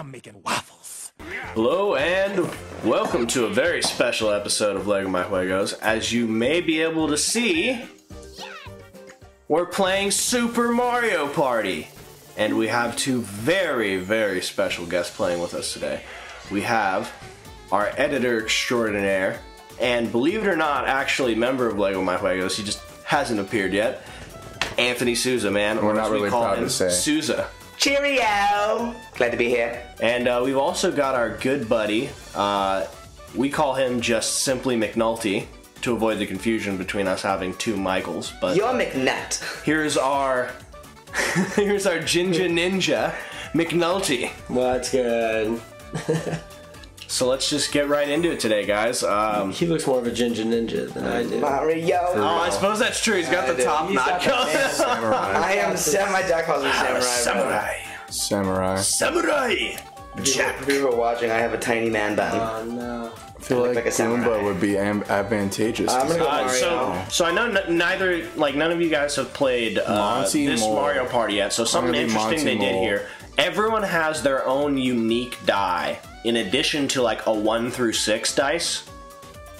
I'm making waffles. Hello and welcome to a very special episode of Leggo My Juegos. As you may be able to see, we're playing Super Mario Party. And we have two very, very special guests playing with us today. We have our editor extraordinaire, and believe it or not, actually member of Leggo My Juegos, he just hasn't appeared yet, Anthony Souza, man. We're or not as we really call proud him, to say. Souza. Cheerio! Glad to be here. And uh, we've also got our good buddy. Uh, we call him just simply McNulty to avoid the confusion between us having two Michaels. But You're McNutt. here's our here's our Ginger Ninja McNulty. What's good? So let's just get right into it today, guys. Um, He looks more of a ginger ninja than I do. Mario. oh, I suppose that's true. He's got I the do. top He's knot got the going. I am Sam. My dad calls me Samurai. Samurai. Samurai. Samurai. Jack. If you were watching, I have a tiny man bun. Oh no. I feel look like, like a. Goomba would be am- advantageous. I'm gonna go Uh, Mario. so, so I know n- neither, like none of you guys have played uh, this Mole. Mario Party yet. So something interesting Monty they did here. Everyone has their own unique die, in addition to like a one through six dice,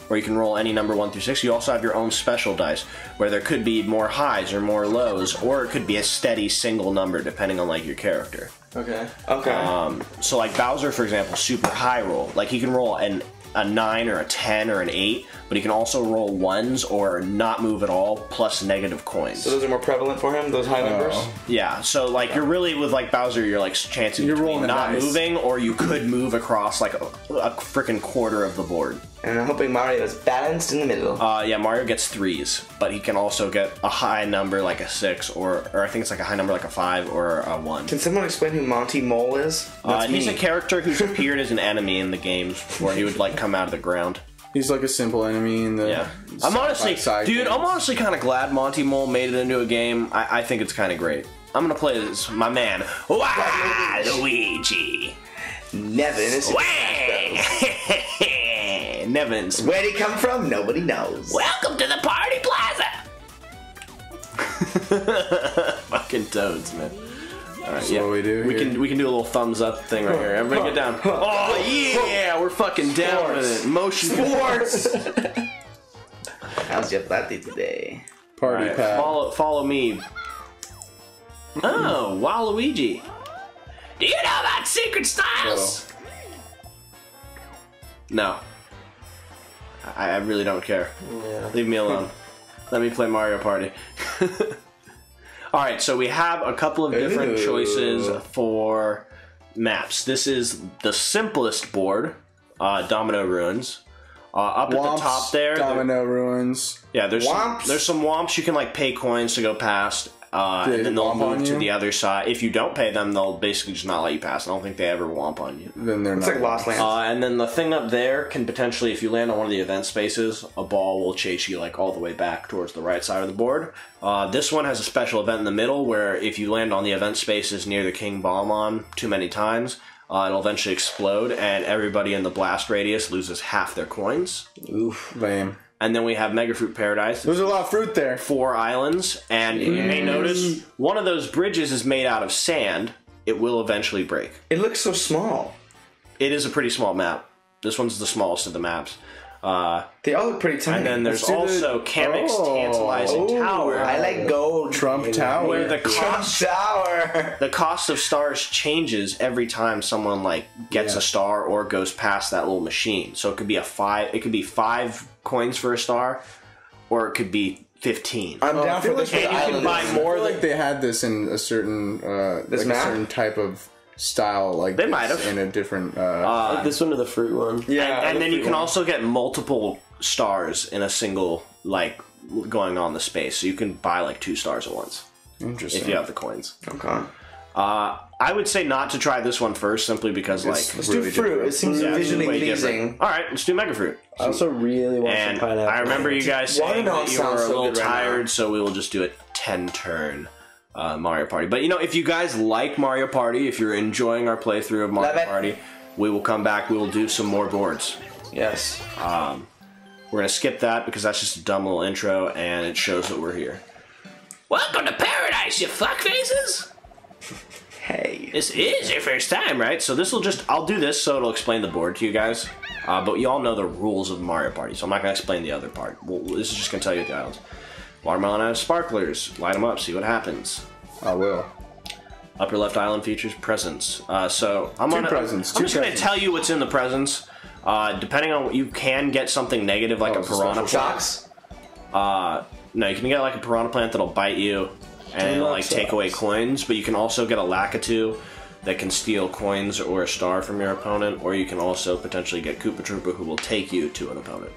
where you can roll any number one through six. You also have your own special dice, where there could be more highs or more lows, or it could be a steady single number depending on like your character. Okay. Okay. Um, so like Bowser, for example, super high roll. Like he can roll an a nine or a ten or an eight, but he can also roll ones or not move at all plus negative coins. so those are more prevalent for him. Those high numbers. yeah, so like you're really with like Bowser, you're like chancing You're rolling not dice. moving or you could move across like a, a freaking quarter of the board. And I'm hoping Mario is balanced in the middle. Uh, yeah, Mario gets threes, but he can also get a high number like a six or or I think it's like a high number like a five or a one. Can someone explain who Monty Mole is? Uh, he's a character who's appeared as an enemy in the games before he would like come out of the ground. He's like a simple enemy in the. Yeah, I'm honestly, side dude. I'm honestly kind of glad Monty Mole made it into a game. I, I think it's kind of great. I'm gonna play this, my man, Luigi. Nevin is. Nevins. Where'd he come from? Nobody knows. Welcome to the party plaza. Fucking toads, man. All right, yeah. what we do We here. can we can do a little thumbs up thing right here. Everybody get down. Oh yeah, we're fucking down with it. Motion Sports. How's your party today? Party Alright, pack. Follow, follow me. Oh, Waluigi. Do you know about Secret Styles? No. I, I really don't care. Yeah. Leave me alone. Let me play Mario Party. Alright, so we have a couple of different Ooh. choices for maps. This is the simplest board, uh, Domino Ruins. Uh, up at the top there, there- Domino ruins. yeah, there's some, Whomps. there's some whomps you can like pay coins to go past, uh, and then they'll move to you? the other side. If you don't pay them, they'll basically just not let you pass. I don't think they ever womp on you. Then they're It's not. like Lost Lands. Uh, and then the thing up there can potentially, if you land on one of the event spaces, a ball will chase you like all the way back towards the right side of the board. Uh, this one has a special event in the middle where if you land on the event spaces near the King Bob-omb too many times, uh, it'll eventually explode, and everybody in the blast radius loses half their coins. Oof. Lame. And then we have Mega Fruit Paradise. There's a lot of fruit there. four islands, and you may notice one of those bridges is made out of sand. It will eventually break. It looks so small. It is a pretty small map. This one's the smallest of the maps. Uh, They all look pretty tiny. and then there's do the- also Kamek's Oh. tantalizing Ooh, tower, I like gold. Trump Tower. where the Trump cost Tower. the cost of stars changes every time someone like gets Yeah. a star or goes past that little machine. So it could be a five. It could be five coins for a star, or it could be fifteen. I'm Oh, down for feel this. like for And the you can island. buy I more feel than like they had this in a certain, uh, This like map? a certain type of style, like They this might have. in a different. Uh, Like this one or the fruit one? Yeah, and, and the then you can one. also get multiple stars in a single like going on the space so you can buy like two stars at once interesting. if you have the coins Okay. uh, i would say not to try this one first simply because like Let's really do fruit. different. It seems yeah, it's visually way pleasing. all right let's do mega fruit I also really want and some pineapple. i remember you guys saying Watermelon that you were a so little good right now. tired so we will just do a 10 turn uh, mario party but you know if you guys like mario party if you're enjoying our playthrough of mario party we will come back we will do some more boards Yes. Um, We're gonna skip that because that's just a dumb little intro and it shows that we're here. Welcome to paradise, you fuckfaces! Hey. This is your first time, right? So this will just, I'll do this so it'll explain the board to you guys. Uh, but you all know the rules of Mario Party, so I'm not going to explain the other part. Well, this is just going to tell you the islands. Watermelon has sparklers. Light them up, see what happens. I will. Upper left island features presents. Uh, so I'm gonna, presents, I'm just going to tell you what's in the presents. Uh, depending on what you can get something negative like Oh, a piranha plant. Uh, no, you can get like a piranha plant that'll bite you and it'll, like take away coins, but you can also get a Lakitu that can steal coins or a star from your opponent, or you can also potentially get Koopa Troopa who will take you to an opponent.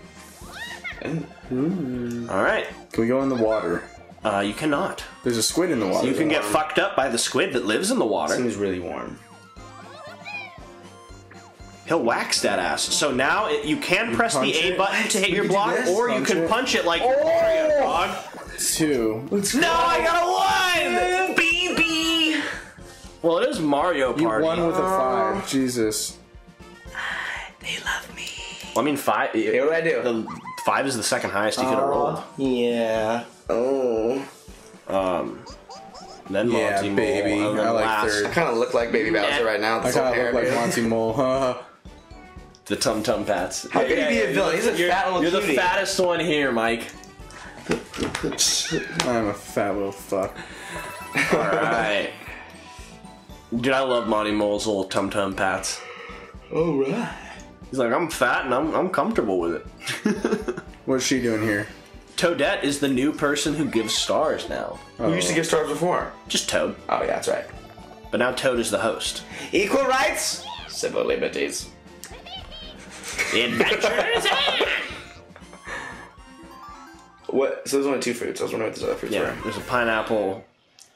Alright, Can we go in the water? uh, you cannot. There's a squid in the water. You can get fucked up by the squid that lives in the water. Seems really warm. He'll wax that ass. So now it, you can press the punch A it? button to hit We your can do block, this? or you Punch can it? punch it like Mario, dog. two. No, I got a one! BB! Well, it is Mario You Party. won with a five. Jesus. They love me. Well, I mean, five. Hey, what I do? The five is the second highest you could have rolled. Yeah. Oh. Um. Then Yeah, Monty Mole, baby. and I like last, third. I kind of look like Baby Bowser right now. I This kind whole of look like. Monty Mole. the Tum Tum Pats. How could he be a villain? He's a fat little you're the fattest one here, Mike. I'm a fat little fuck. All right. Dude, I love Monty Mole's little Tum Tum Pats. All right. He's like, I'm fat and I'm, I'm comfortable with it. What's she doing here? Toadette is the new person who gives stars now. Oh. Who used to give stars before? Just Toad. Oh, yeah, that's right. But now Toad is the host. Equal rights, civil liberties. Adventures! What? So there's only two fruits. I was wondering what those other fruits yeah, were. there's a pineapple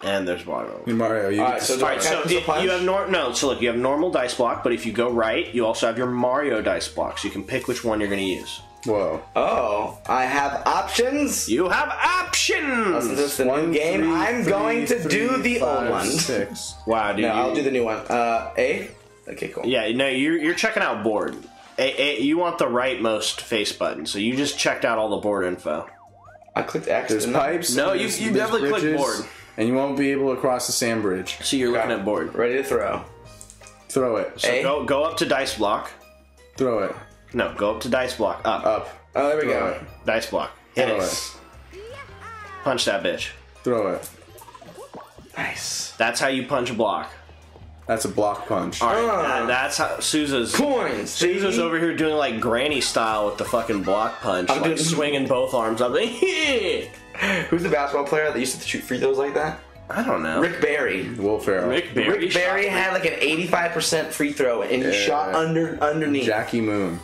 and there's watermelon. Hey, Mario, you All get to so All start. right, so Can I put it- you have nor- no. So look, you have normal dice block, but if you go right, you also have your Mario dice block, so you can pick which one you're going to use. Whoa. Oh, I have options. You have options. Isn't this the One, new game? three, I'm three, going to do the five, old one. Six. Wow, dude. No, you- I'll do the new one. Uh, A. Okay, cool. yeah, no, you're you're checking out board. A, A, you want the rightmost face button, so you just checked out all the board info. I clicked X. There's didn't I? pipes. No, you- there's- you there's definitely clicked bridges, board. And you won't be able to cross the sand bridge. So you're looking Okay. at board. Ready to throw. Throw it. So A. go go up to dice block. Throw it. No, go up to dice block. Up. Up. Oh, there we Throw go. it. Dice block. Hit Throw it. it. Punch that bitch. Throw it. Nice. That's how you punch a block. That's a block punch. All right, Ah. that- that's how Souza's. Coins. Souza's baby. over here doing like granny style with the fucking block punch, I'm like doing- swinging both arms up. I Who's the basketball player that used to shoot free throws like that? I don't know. Rick Barry. Will Ferrell. Rick Barry. Rick Barry had like an 85% free throw and he shot under underneath. Jackie Moon.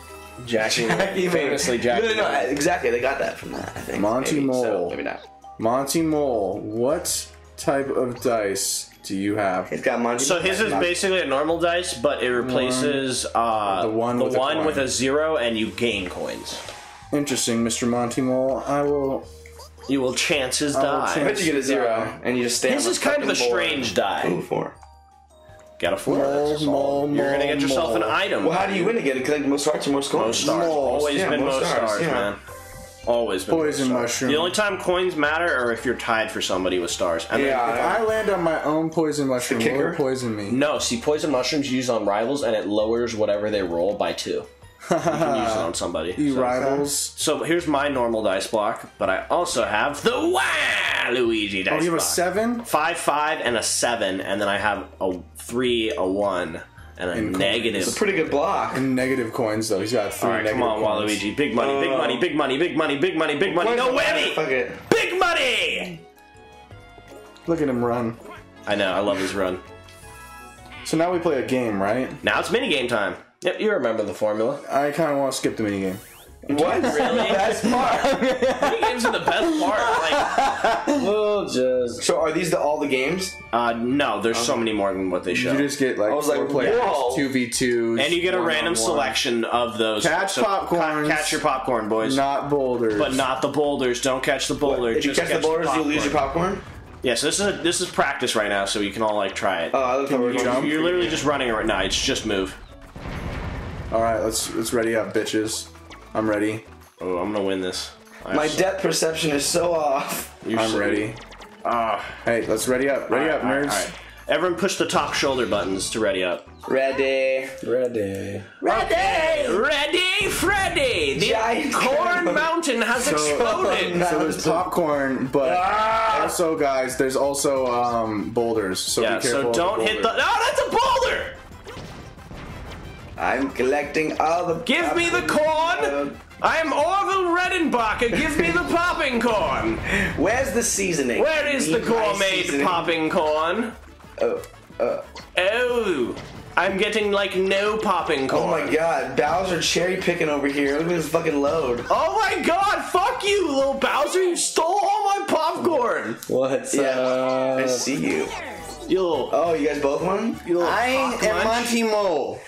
Jackie, Jackie famously Moon. Jackie. No, no, no, exactly. They got that from that. I think. Monty maybe. So, Mole. maybe not. Monty Mole. What type of dice do you have? He's got Monty. So his is basically a normal dice, but it replaces uh, The one the with one coin. with a zero, and you gain coins. Interesting, Mr. Monty Mole. I will. You will chances will die. I bet you get a zero and you just stay. This on is the kind of a fucking board. strange die. Ooh, four. Got a four. Mole, that's a mole. You're gonna get mole, yourself an mole. item. Well, how do you win again? Because like most hearts are most scores. Most stars. Moles. Always Yeah, been most most stars, stars, yeah. man. Always been. most Poison stars. mushroom. The only time coins matter are if you're tied for somebody with stars. And Yeah. If I land on my own poison mushroom, will kicker? it poison me? no, see, poison mushrooms used on rivals, and it lowers whatever they roll by two. You can use it on somebody. You so. rivals. So here's my normal dice block, but I also have the Waluigi oh, dice block. Oh, you have a block. seven? Five, five, and a seven, and then I have a three, a one, and a And negative. It's a pretty good block. Negative coins, though. He's got three All right, come on, coins. Waluigi. Big money, big Oh. money, big money, big money, big money, big money. No whammy! Fuck it. Big money! Look at him run. I know, I love his run. So now we play a game, right? Now it's minigame time. Yep, you remember the formula. I kind of want to skip the mini minigame. What? Really? Best part. Minigames are the best part. Like, We'll just. So are these the, all the games? uh, no, there's so many more than what they show. You just get like I was four like, players, whoa. two v two, and you get a random selection of those. Catch popcorns. Catch your popcorn, boys. not boulders. but not the boulders. Don't catch the boulder. If you just catch the borders, you lose your popcorn. popcorn. Yeah, so this is a, this is practice right now, so you can all like try it. Oh, I look forward you to jump? You're literally just running it right now. It's just move. All right, let's let's ready up, bitches. I'm ready. Oh, I'm gonna win this. I My depth perception is so off. you're I'm so- ready. Ah, Hey, let's ready up. Ready All up, right, all nerds. Everyone push the top shoulder buttons to ready up. Ready. Ready. Ready. Ready, Freddy! The Giant corn corn. mountain has exploded! So there's popcorn, but Ah! also, guys, there's also um, boulders. So Yeah, be careful. so don't hit the. boulder. No, that's a boulder! I'm collecting all the. Give me the corn! I am Orville Redenbacher, give me the popping corn! Where's the seasoning? Where is the Need my gourmet popping corn? Oh, uh, Oh, I'm getting like no popping corn. oh my god, Bowser cherry picking over here. Look at this fucking load. Oh my god, fuck you, little Bowser, you stole all my popcorn! What's Yeah, I see you. You little, Oh, you guys both won? you little I am. Monty Mole.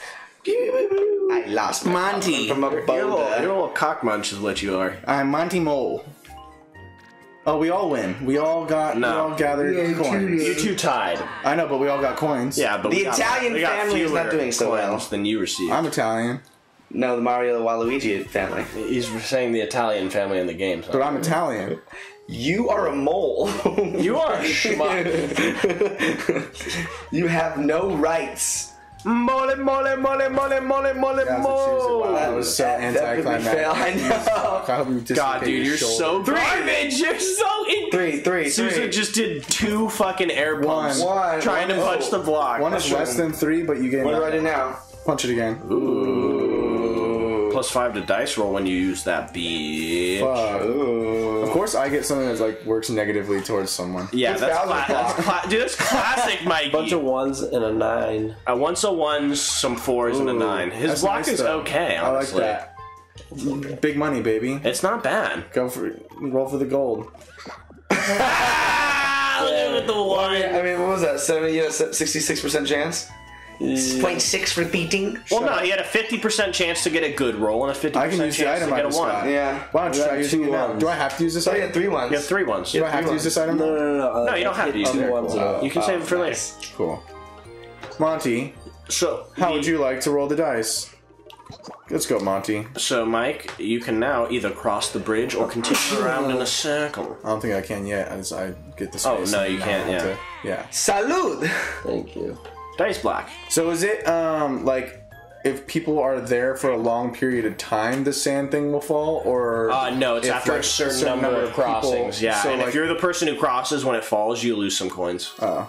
I lost my Monty. from a You're a little, boulder. you're a little cock munch is what you are. I'm Monty Mole. Oh, we all win. We all got. No. We all gathered coins. You two tied. I know, but we all got coins. Yeah, but The we got- Italian we got family is not doing so well. coins than you received. I'm Italian, No, the Mario Waluigi family. He's saying the Italian family in the game. but I'm Italian. You are a mole. You are a schmuck. you have no rights. Mole, mole, mole, mole, mole, mole, Massachusetts. Wow, that was so That- that would be fail. I know. I hope you dislocate God, dude, your you're shoulder. so garbage. You're so. In- Three, three, Susan three. just did two fucking air pumps One. One. trying to One. punch the block. One is less than three, but you get What do I do now? punch it again. Plus five to dice roll when you use that bitch. Fuck. Of course, I get something that like works negatively towards someone. Yeah, It's that's, Bowser cla- block. that's cla- dude. That's classic, Mikey. Bunch of ones and a nine. uh, once a ones, some fours, and a nine. His That's block nice, is though. okay. I like that. Big money, baby. it's not bad. Go for roll for the gold. Ah, look at the one. I mean, what was that? 70, you know, 66% chance? Yeah. 0.6 for beating? Well, no, he had a fifty percent chance to get a good roll and a fifty I can percent use the chance item to I get a just one. got. Yeah. Why don't you You try got using two it now? Do I have to use this So you item? had three ones. You have three ones. Do I have to use this item? No, no, no, no. No, you don't have to use Other it. ones. uh, You can save it for later. Cool. Monty, So, how would you like to roll the dice? Let's go, Monty. So, Mike, you can now either cross the bridge or continue around in a circle. I don't think I can yet. As I get the space. Oh, no, you can't, yeah. to- yeah. Salud! Thank you. Dice block. So is it um like if people are there for a long period of time, the sand thing will fall, or Uh, no, it's after like, a certain, number, of people- crossings. yeah, So and like, if you're the person who crosses when it falls, you lose some coins. oh.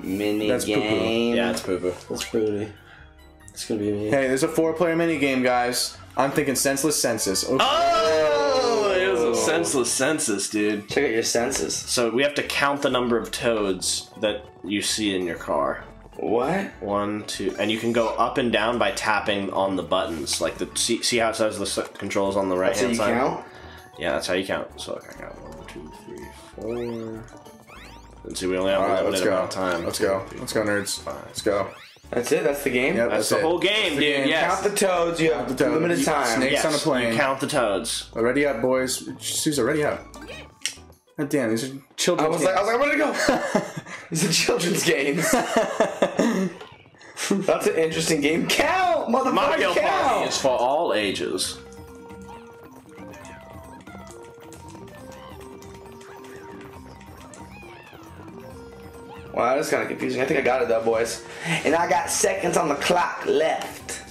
Mini That's poo-poo. game. yeah, it's poo poo. That's pretty. It's gonna be me. hey, there's a four-player mini game, guys. I'm thinking senseless census. Okay. Oh, it was a senseless census, dude. Check out your senses. So we have to count the number of toads that you see in your car. What? One, two, and you can go up and down by tapping on the buttons. Like the see, see how it says the controls on the right So hand you side. count? Yeah, that's how you count. So like, I got one, two, three, four. And see, we only have All a right, let's limited go. amount of time. Let's go. Let's go, nerds. Let's go. That's it? That's the game? Yep, That's, that's, the whole game, the dude. game. Yes. Count the toads. You have the toads. limited You- time. Snakes yes. on a plane. You count the toads. Ready up, boys. Susan, ready up. God damn, these are I children's was like, I was like, where'd it go? it's a children's game. That's an interesting game. Count, motherfucker, Mario Party count. is for all ages. Wow, that's kind of confusing. I think I got it though, boys. And I got seconds on the clock left.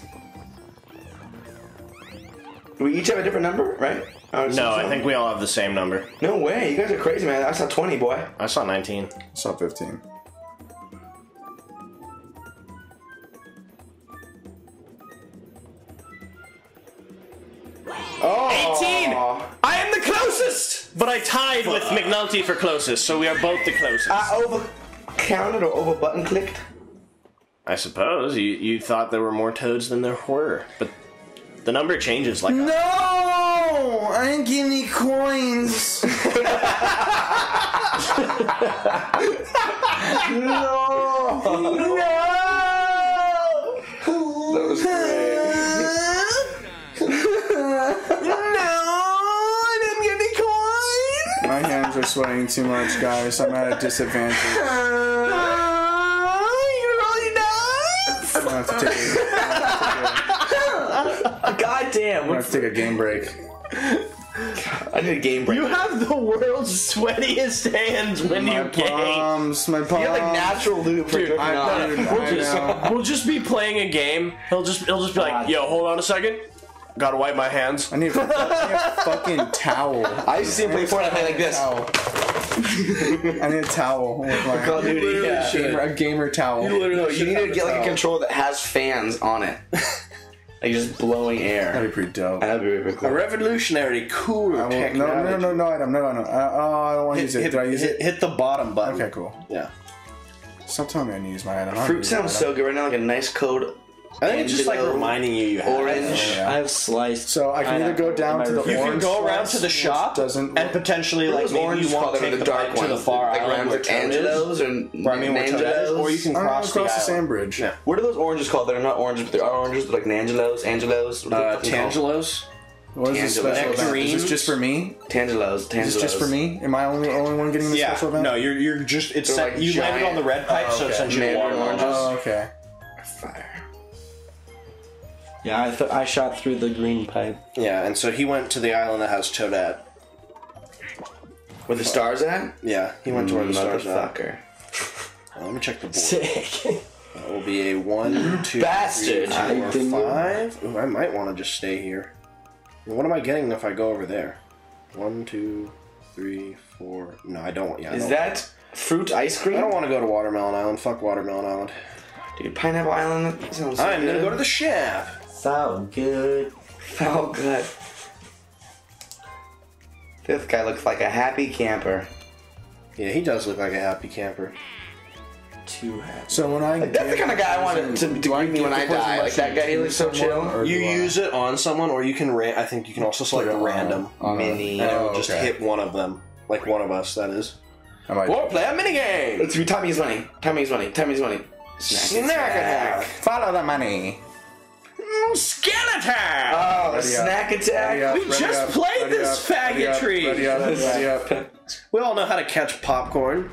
We each have a different number, right? Oh, No, I think we all have the same number. No way, you guys are crazy, man. I saw 20, boy. I saw 19. Saw 15. Oh, 18! I am the closest! But I tied with McNulty for closest, so we are both the closest. I over counted or over button clicked. I suppose you, you thought there were more toads than there were, but the number changes like No! I didn't get any coins! No, No! that was great. no! I didn't get any coins! My hands are sweating too much, guys. I'm at a disadvantage. Uh, I'm gonna have to take a, God damn, I'm gonna have what's to take a game break. I need a game break. You have the world's sweatiest hands when My you game. palms, my palms. You have like natural lube for jerking I, off. dude, We'll I just, know. we'll just be playing a game. He'll just he'll just be like, "Yo, hold on a second. Gotta wipe my hands." I need, a, I need a fucking towel. I used to see him play Fortnite play like this. Towel. I need a towel. My Call of Duty, yeah. gamer, a gamer towel. You No, you need to get like a controller that has fans on it. Like just blowing air. That'd be pretty dope. That'd be really A revolutionary, cool I won't- technology. no, no, no, no item, no item. Uh, oh, I don't want to use it. Hit, Did I use hit, it? hit the bottom button. Okay, cool. Yeah. Stop telling me I need to use my item. I don't Fruit sounds my so good right now, like a nice code. I think it's just like reminding you you have Orange. Yeah. I have sliced. So I can either go down to the You can orange go around to the shop doesn't and potentially like Those maybe orange you want to color, take the the dark bike to the ones, far like island around where like Toad is. Angelos or Or I mean, where Toad is, or you can I'm gonna cross, cross the the sand island. bridge. Yeah. What are those oranges called? They're not oranges, but they are oranges. They're like Nangelos, Angelos. What are Uh, they fucking called? Tangelos. What is this Tangelo. special event? Is Nectarines. this just for me? Tangelos, Tangelos. Is this just for me? Am I only only one getting this Yeah. special event? No, you're you're just it's They're set, like you landed giant- on the red pipe, Oh, so it okay. sends you to Mandarin watermelon. oranges. Oh, okay. Fire. Yeah, I th- I shot through the green pipe. Yeah, and so he went to the island that has Toadette. Where the stars at? Yeah, he went to where the stars are. Motherfucker. Uh, Let me check the board. Sick. That will be a one, two, Bastard. three, I four, didn't- five. Ooh, I might want to just stay here. What am I getting if I go over there? One, two, three, four. No, I don't. Want. Yeah, I Is don't- that fruit ice cream? I don't want to go to Watermelon Island. Fuck Watermelon Island. Dude, Pineapple Island that sounds so I'm gonna good. go to the shop. Sound good. Oh, good. This guy looks like a happy camper. Yeah, he does look like a happy camper. Too happy. So when I That's the kind of guy I want to, to greet me when I die. Like that guy, he looks so chill. You use it on someone, or you can. Ra- I think you can also select Put it on- random, on a- Mini. and it Oh, will just okay. hit one of them, like one of us. That is. I might- Or play a minigame. Let's be Tommy's money. Tommy's money. Tommy's money. Snack. Snack attack. Follow the money. Mm, Skeleton. Oh, the Ready up. snack Ready attack. up, We just up, played ready this up, ready up, faggotry. Ready up, ready up. We all know how to catch popcorn.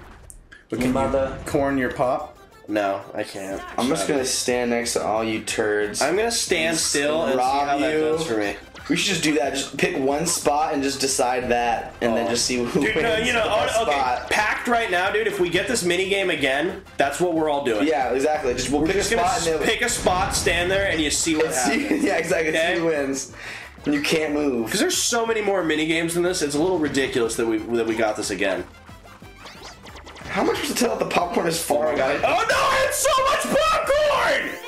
But can you corn your pop? No, I can't. I'm just gonna stand next to all you turds. I'm gonna stand still and see rob how that you. goes for me. We should just do that. Just pick one spot and just decide that, and then just see who Dude, wins no, you know, the best oh, okay, spot. packed right now, dude. If we get this mini game again, that's what we're all doing. Yeah, exactly. Just we'll We're pick a just gonna spot and pick a spot, stand there, and you see what happens. Yeah, exactly. Okay. See who wins. And you can't move. Because there's so many more mini games than this, it's a little ridiculous that we that we got this again. How much was to tell that the popcorn is far? Oh no, I had so much popcorn!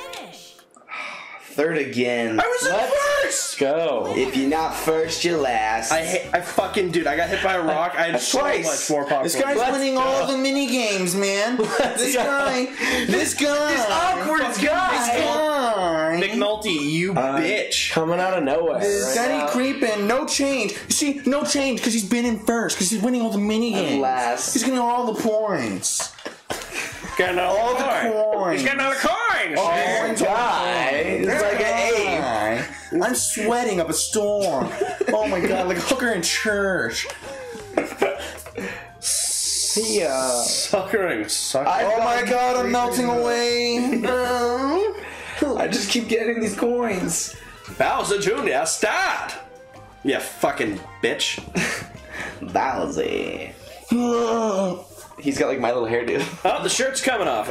Third again. I was in first. Go. If you're not first, you're last. I hit, I fucking dude, I got hit by a rock. I had so Twice. much more popcorn. This guy's Let's winning go. all the mini games, man. this go. guy, this guy, This awkward this guy. guy. McNulty, you uh, bitch. Coming out of nowhere. This right guy creeping, no change. You see, no change because he's been in first because he's winning all the mini games. last. He's getting all the points. Got another All the coin. coins. He's got another coin. Oh, guy. It's like an ape. I'm sweating up a storm. Oh my god, like a hooker in church. Yeah. Uh, suckering, suckering. I- Oh my god, I'm melting away. I just keep getting these coins. Bowser Jr., start! You fucking bitch. Bowsy. He's got like my little hairdo. Oh, the shirt's coming off.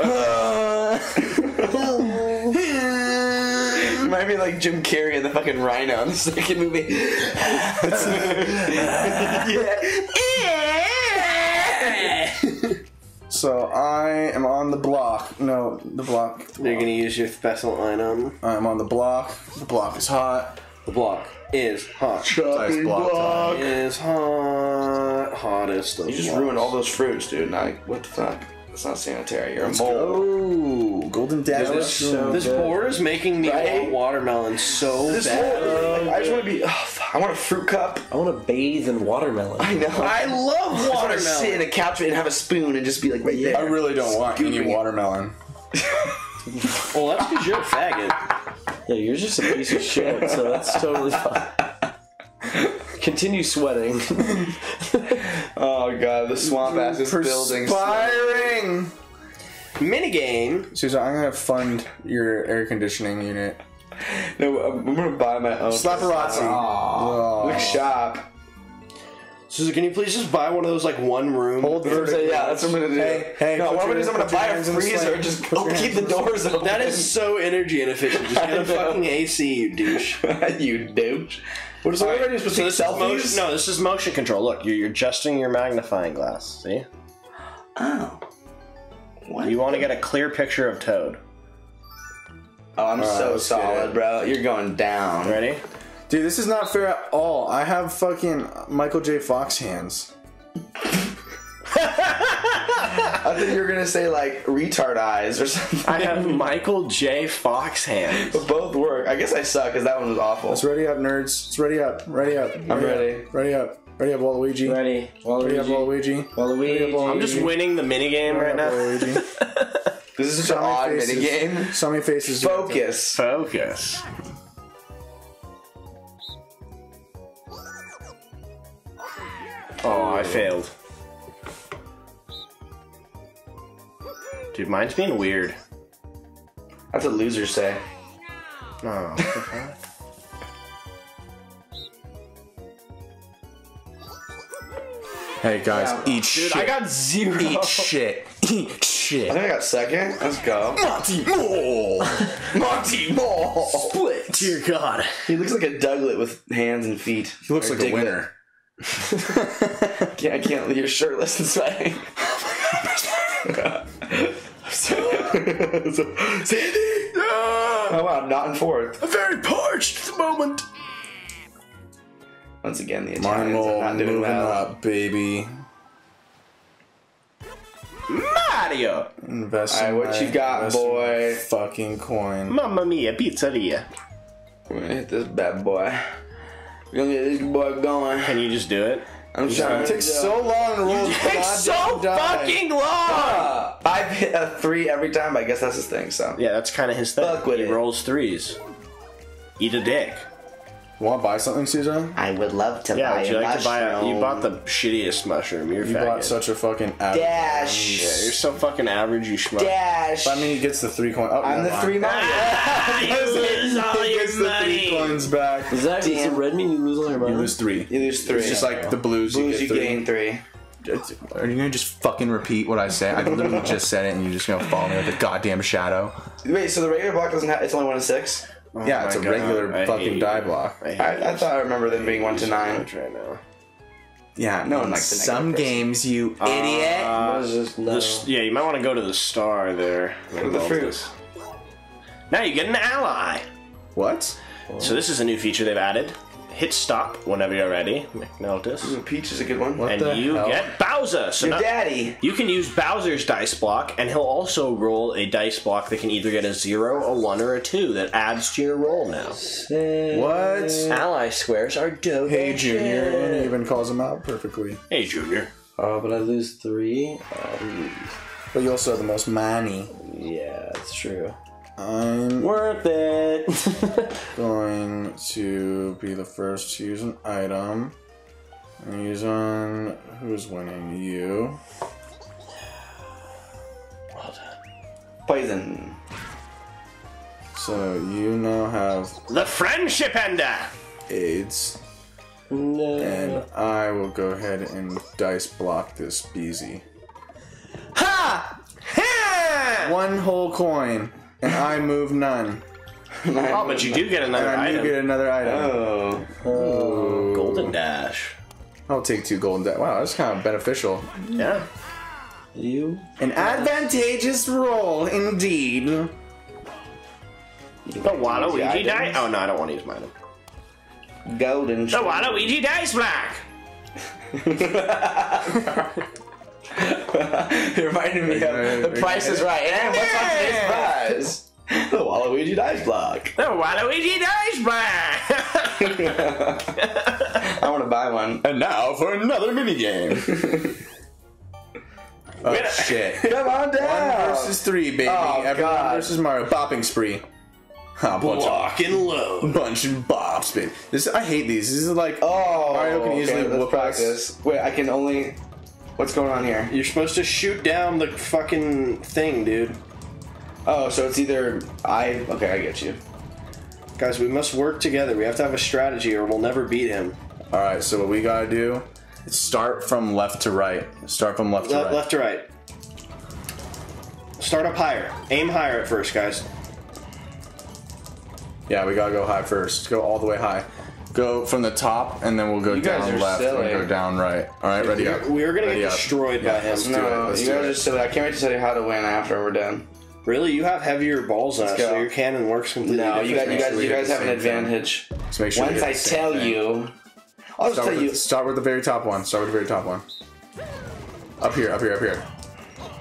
Remind me like Jim Carrey in the fucking Rhino in the second movie. so I am on the block. No, the block. You're gonna use your special line on. I'm on the block. The block is hot. The block is hot. Nice block. time. Is hot. Hottest of You just blocks. ruined all those fruits, dude. Like, what the fuck? That's not sanitary. You're a mole. Oh, golden dash. This, so this good. board is making me Right? want watermelon so This bad. whole, like, I just want to be. Oh, fuck. I want a fruit cup. I want to bathe in watermelon. I know. I love I want to sit in watermelon. a couch and have a spoon and just be like right there. I really don't want any Scooping watermelon. Well, that's because you're a faggot. Yeah, you're just a piece of shit, so that's totally fine. Continue sweating. Oh god, the swamp ass is building. Perspiring. Minigame. Susan, I'm gonna fund your air conditioning unit. No, I'm I'm gonna buy my own. Slaparazzi. Look Oh. Susan, can you please just buy one of those like one room? Hold So, yeah, that's what I'm gonna do. Hey, hey, no, what I'm gonna do is I'm gonna buy a hands in the freezer and just your keep the doors open. That is so energy inefficient. Just get a fucking AC, you douche. you douche. What is what Alright, are you supposed so to this is motion, no, this is motion control. Look, you're, you're adjusting your magnifying glass. See? Oh. What? You want to get a clear picture of Toad. Oh, I'm Alright, so let's solid, bro. You're going down. Ready? Dude, this is not fair at all. I have fucking Michael J. Fox hands. I thought you were gonna say like retard eyes or something. I have Michael J. Fox hands. But both work. I guess I suck because that one was awful. Let's ready up, nerds. Let's ready up. Ready up. I'm ready. Up. Ready up. Ready up, Waluigi. Ready. Ready up, Waluigi. Waluigi. Ready up, Waluigi. I'm just winning the minigame right up, now. Waluigi. This is such an How odd many faces? minigame. So many faces. Focus. Focus. Oh, I failed. Dude, mine's being weird. That's what losers say. Oh? Hey guys, Yeah. eat Dude, shit. I got zero. eat shit. Eat shit. I think I got second. Let's go. Monty Mole. Monty Ball. Split. Dear God. He looks like a Diglett with hands and feet. He looks Or like a winner. Can't, I can't. You're shirtless and sweating. Oh Sandy! Oh wow, not in fourth. I'm very parched at the moment. Once again, the Mine Italians are not doing moving well. up, baby. Mario. Invest. Alright, in what you got, invest in my boy? Fucking coin. Mamma mia, pizzeria. We're gonna hit this bad boy. We're gonna get this boy going. Can you just do it? I'm trying It to takes so long to roll. It takes so die. fucking long. Uh, I've hit a three every time, I guess that's his thing. So Yeah, that's kind of his thing. Fuck with he it. rolls threes. Eat a dick. Want to buy something, Susan? I would love to Yeah, would you like to buy a? You bought the shittiest mushroom. You're You faggot. bought such a fucking average. dash. Yeah, you're so fucking average, you schmuck. Dash. I mean, he gets the three coin. Oh, I'm the never three mind. Mario. you lose all He your gets the three money. coins back. Is that is Damn. it red mean you lose all your money? You lose three. You lose three. It's just like the blues. Blues, you you get three. gain three. Are you gonna just fucking repeat what I say? I literally just said it, and you're just gonna follow me like a goddamn shadow. Wait, so the regular block doesn't have? It's only one to six. Yeah, it's a Oh God, regular I fucking you. die block. I, I, I thought I remember them being one to nine. right now. Yeah, No one in likes the some person. games, you idiot. Uh, That's just the no. s- yeah, you might want to go to the star there. Go to the fruit. Now you get an ally. what? So this is a new feature they've added. Hit stop whenever you're ready, McNotice. Mm, peach is a good one. What And the you hell? get Bowser. So Your now- daddy. You can use Bowser's dice block, and he'll also roll a dice block that can either get a zero, a one, or a two that adds to your roll now. What? Ally squares are dope. Hey, Junior, and he even calls him out perfectly. Hey, Junior. Oh, but I lose three. I lose. But you also have the most money. Yeah, that's true. I'm Worth it. going to be the first to use an item. And use on who's winning? You. Poison. So you now have The Friendship Ender! AIDS, no. and I will go ahead and dice block this Beezy. Ha! Ha! One whole coin, and I move none. Oh, but you do get And another I do item. get another item. Oh. oh. Golden Dash. I'll take two golden. Da- wow, that's kind of beneficial. Yeah. you. An advantageous roll, indeed. The Waluigi dice. Oh no, I don't want to use mine. Golden. The Waluigi dice block. it reminded me of The Price is Right. And what's on today's prize? The Waluigi Dice Block. The Waluigi dice block. I want to buy one. And now for another minigame. oh shit. Come on down. One versus three, baby. Oh, Everyone God. versus Mario. Bopping spree. Ha, bunch of Lock and load. bunch of bops, baby. This I hate these. This is like Oh, Mario can easily let's whoop us. practice. Wait, I can only. What's going on here? You're supposed to shoot down the fucking thing, dude. Oh, so it's either I. Okay, I get you. Guys, we must work together. We have to have a strategy or we'll never beat him. All right. So what we gotta do is Start from left to right. Start from left to Le- right. left to right. Start up higher. Aim higher at first, guys. Yeah, we gotta go high first. Go all the way high. Go from the top, and then we'll go You down left silly. and go down right. All right, ready up. We are gonna Ready get up. destroyed by him. let's No, you guys it. are silly. I can't wait to tell you how to win after we're done. Really, you have heavier balls than us, go. so your cannon works completely No, you guys, you guys, you guys have an advantage. Let's make sure Once I tell thing. you, I'll just Start tell you. the, start with the very top one. Start with the very top one. Up here, up here, up here.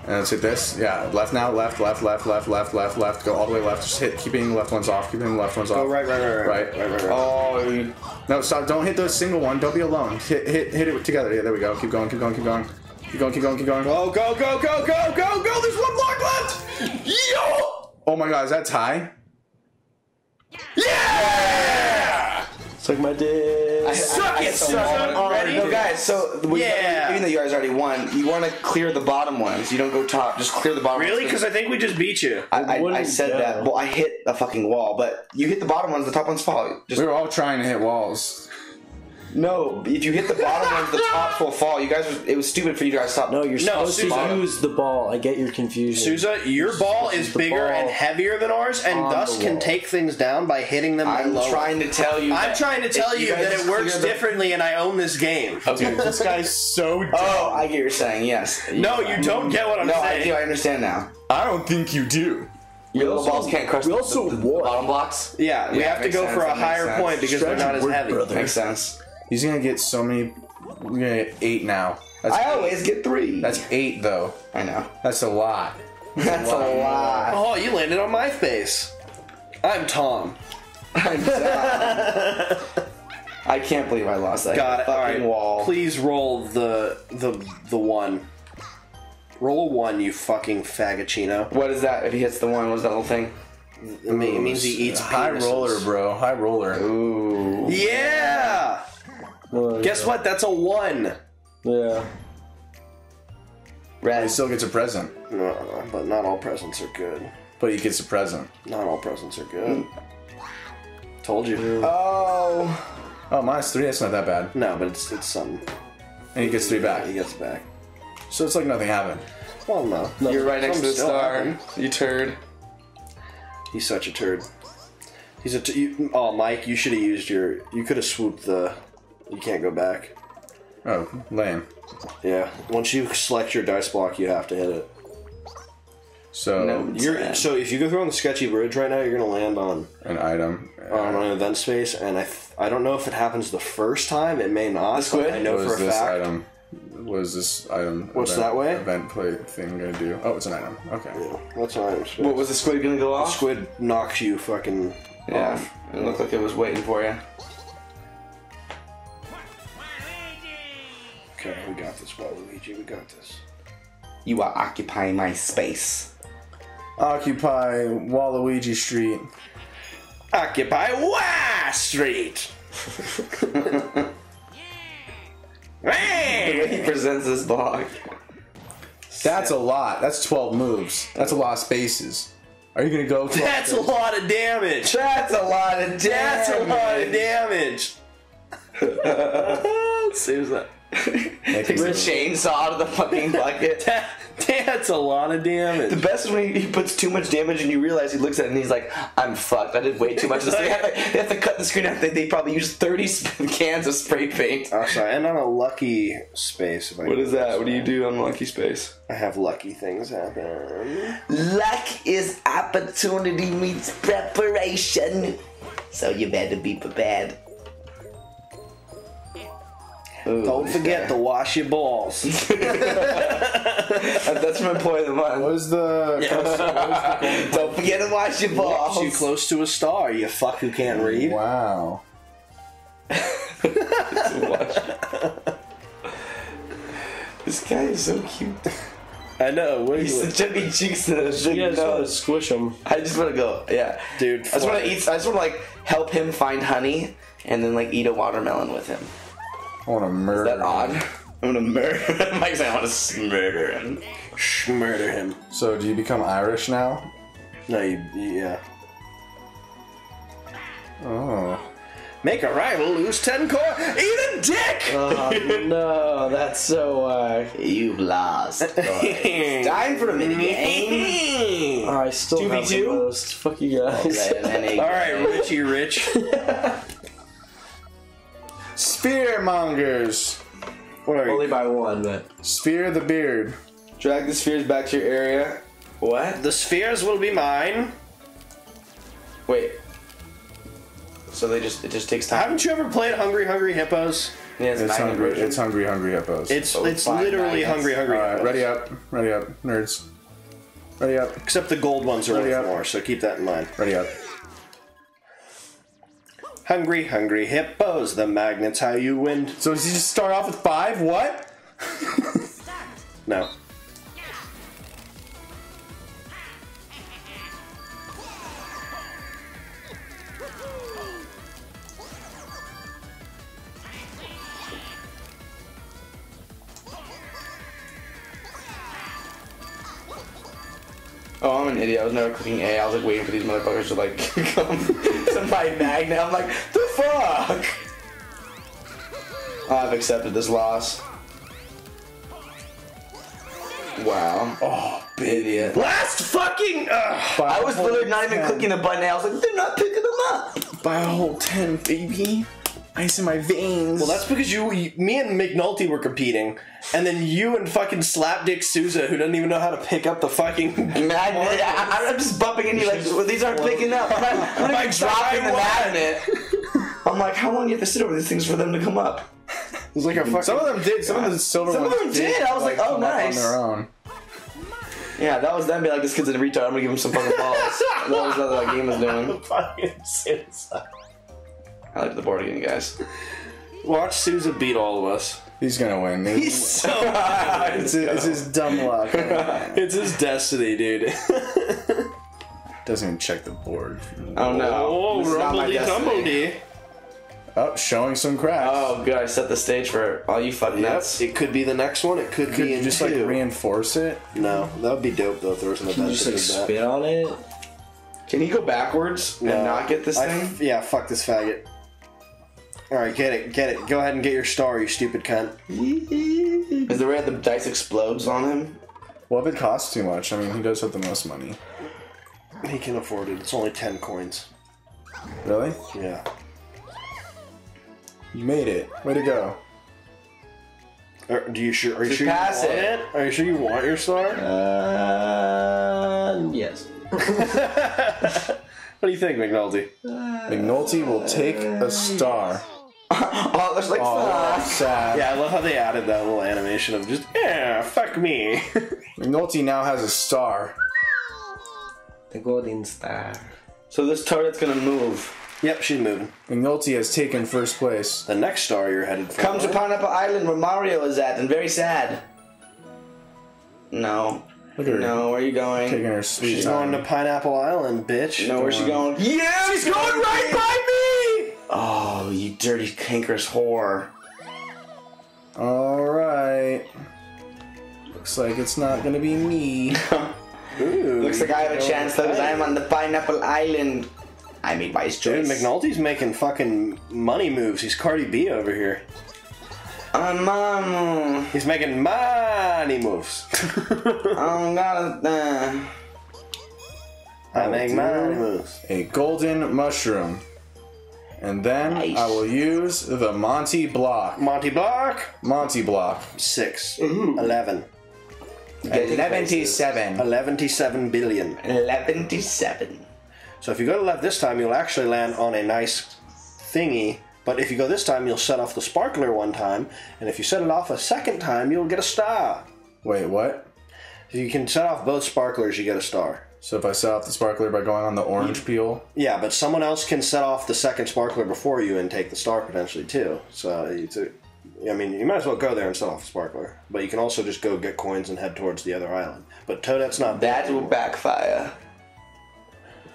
And let's hit this. Yeah, left now. Left, left, left, left, left, left, left. Go all the way left. Just hit, keeping left ones off. Keeping left ones off. Go right, right, right, right, Right. right, right. Oh, No, stop. Don't hit the single one. Don't be alone. Hit, hit, hit it together. Yeah, there we go. Keep going, keep going, keep going. Keep going, keep going, keep going. Go, go, go, go, go, go, go! There's one block left! Yo! Oh my god, is that tie? Yeah! Suck my dick. Suck it, son! Ready? No, guys. So we, Yeah. even though you guys already won, you want to clear the bottom ones. You don't go top. Just clear the bottom. Really? Because I think we just beat you. I, I, I said go. that. Well, I hit a fucking wall, but you hit the bottom ones. The top ones fall. Just We were all trying to hit walls. No. If you hit the bottom ones, the top will fall. You guys, were, it was stupid for you guys to stop. No, you're No, supposed Susan. to use the ball. I get your confusion. Souza, your ball is the bigger ball and heavier than ours, and on thus the can wall. take things down by hitting them I'm lower. trying to tell you. I'm that trying to if tell you, guys that it works clear the- differently, and I own this game. Dude, this guy's so dumb. Oh, I get what you're saying. Yes. No, you don't get what I'm No, I saying. do. I understand now. I don't think you do. Your little also- balls can't crush we the, also the, the won. bottom blocks. Yeah, we Yeah, have to makes go sense, for a that makes higher sense. point because they're Strategy not as work, heavy. brother. Makes sense. He's gonna get so many. We're gonna get eight now. That's I always get three. that's eight though. I know. That's a lot. That's a lot. Oh, you landed on my face. I'm Tom. I'm sad. I can't believe I lost that Got it. Fucking right. wall. Please roll the the the one. Roll a one, you fucking faggoccino. What is that? If he hits the one, what's that whole thing? It mean- it means he eats high roller, bro. High roller. Ooh. Yeah. Oh, Guess what? That's a one. Yeah. He Red. still gets a present, No, but not all presents are good. but he gets a present. Not all presents are good. Told you. Oh. Oh, minus three. That's not that bad. No, but it's it's something. And he gets three back. He gets back. So it's like nothing happened. Well, no. You're right next to the Something still star. happened. You turd. He's such a turd. He's a. T- you, oh, Mike, you should have used your. You could have swooped the. You can't go back. Oh, lame. Yeah. Once you select your dice block, you have to hit it. So No. You're Sad. so if you go through on the sketchy bridge right now, you're gonna land on an item. on an event space, and I th- I don't know if it happens the first time. It may not. squid? but I know what for is a this fact. item? What is this item? What's event, that way? Event play thing gonna do? Oh, it's an item. Okay. What's an item space? What was the squid gonna go off? Squid knocks you fucking Yeah. off. It looked like it was waiting for you. Okay, we got this, Waluigi. We got this. You are occupying my space. Occupy Waluigi Street. Occupy Wall Street. Man! He presents this block. That's a lot. That's 12 moves. That's a lot of spaces. Are you gonna go? 12 That's a lot of damage. That's a lot of damage. That's a lot of damage. Susan. Takes a chainsaw out of the fucking bucket. That, that's a lot of damage. The best is when he puts too much damage and you realize he looks at it and he's like, I'm fucked. I did way too much. They have to, they have to cut the screen out. They, they probably used 30 cans of spray paint. Oh, sorry, and on a lucky space. If I What is that? What do you do on Lucky Space? I have lucky things happen. Luck is opportunity meets preparation. So you better be prepared. Don't forget to wash your balls. That's my point of the What month. is the? Don't forget to wash your balls. Too close to a star, you fuck who can't read. Wow. This guy is so cute. I know. What He's the chubby cheeks and a big You guys gotta nose. squish them. I just want to go. Yeah, Dude, I just want to eat. I just want to like help him find honey and then like eat a watermelon with him. I want to murder. Is that odd? I'm gonna murder. Mike's like, I want to murder him. murder him. So do you become Irish now? No, you, yeah. Oh. Make a rival lose 10 core. Eat a dick! Oh, no, that's so. Uh, You've lost. Time for a minigame. oh, I still have the 2v2? most. Fuck you guys. Alright, Richie Rich. Spear mongers. What are Only you? by one, but. Sphere the beard. Drag the spheres back to your area. What? The spheres will be mine. Wait. So they just it just takes time. Haven't you ever played Hungry Hungry Hippos? Yeah, it's, It's hungry. version. It's hungry, hungry hippos. It's Oh, it's fine, literally magnets. Hungry Hungry All right, Hippos. ready up, ready up, nerds. Ready up, Except the gold ones are Ready up. more, so keep that in mind. ready up. Hungry Hungry Hippos, the magnets how you win. So does he just start off with five? What? No. Oh, I'm an idiot. I was never clicking A. I was like waiting for these motherfuckers to like come to my magnet. I'm like, the fuck? I've accepted this loss. Wow. Oh, Idiot. Last fucking. Ugh. I was literally not even clicking the button. I was like, they're not picking them up. by a whole ten, baby. Ice in my veins. Well, that's because you, you- me and McNulty were competing, and then you and fucking Slapdick Souza, who doesn't even know how to pick up the fucking Magnet. I, am just bumping into you like, well, these aren't picking up. I'm, not- I'm not By even dropping the trying magnet. I'm like, how long do you have to sit over these things for them to come up? It's like a fucking. Some of them did. Some of the silver Some of them did. I was like, oh, nice. On their own. Yeah, that was them being like, this kid's a retard. I'm gonna give him some fucking balls. that was what that game was doing. fucking Souza. I like the board again, guys. Watch Souza beat all of us. He's gonna win. He's so. it's, his, it's his dumb luck. it's his destiny, dude. Doesn't even check the board. Oh no. oh, This is not my rumbledy destiny. tumbledy. Oh, showing some cracks. Oh, good. I set the stage for all you fucking Yep, nuts. it could be the next one. It could, Could be you in just two. like reinforce it? no, that would be dope though. If there was an Can you just like did that. spit on it? Can he go backwards and not get this I thing? yeah, fuck this faggot. All right, get it, get it. Go ahead and get your star, you stupid cunt. Is the way the dice explodes on him? Well, if it costs too much, I mean, he does have the most money. He can afford it. It's only ten coins. Really? Yeah. You made it. Way to go. Are, do you sure? Are you Just sure you pass want it. it? Are you sure you want your star? Uh, yes. What do you think, McNulty? McNulty will take a star. Oh, there's like Oh, five. Uh, sad. Yeah, I love how they added that little animation of just yeah, fuck me. McNulty now has a star. The golden star. So this turret's gonna move. yep, she's moving. McNulty has taken first place. The next star you're headed for. Comes to Pineapple Island where Mario is at, and very sad. No. Look at her. No, where are you going? Taking her sweet She's time. going to Pineapple Island, bitch. No, where's she going? Yeah, she's going right by me. Oh, you dirty cankerous whore. Alright. Looks like it's not gonna be me. Ooh, Looks like I have a chance though, because I am on the Pineapple Island. I made Dude, choice. McNulty's making fucking money moves. He's Cardi B over here. I'm mama. He's making money moves. I'm gonna. Uh, I make money moves. a golden mushroom. And then Nice. I will use the Monty block. Monty Block, Monty block. 6. 11. Eleven-seven. 11 billion. 11-7. So if you go to left this time, you'll actually land on a nice thingy. But if you go this time, you'll set off the sparkler one time. And if you set it off a second time, you'll get a star. Wait, what? If you can set off both sparklers, you get a star. So if I set off the sparkler by going on the orange peel, Yeah, but someone else can set off the second sparkler before you and take the star potentially too. So it's a, I mean, you might as well go there and set off the sparkler. But you can also just go get coins and head towards the other island. But Toadette's not there. That will backfire.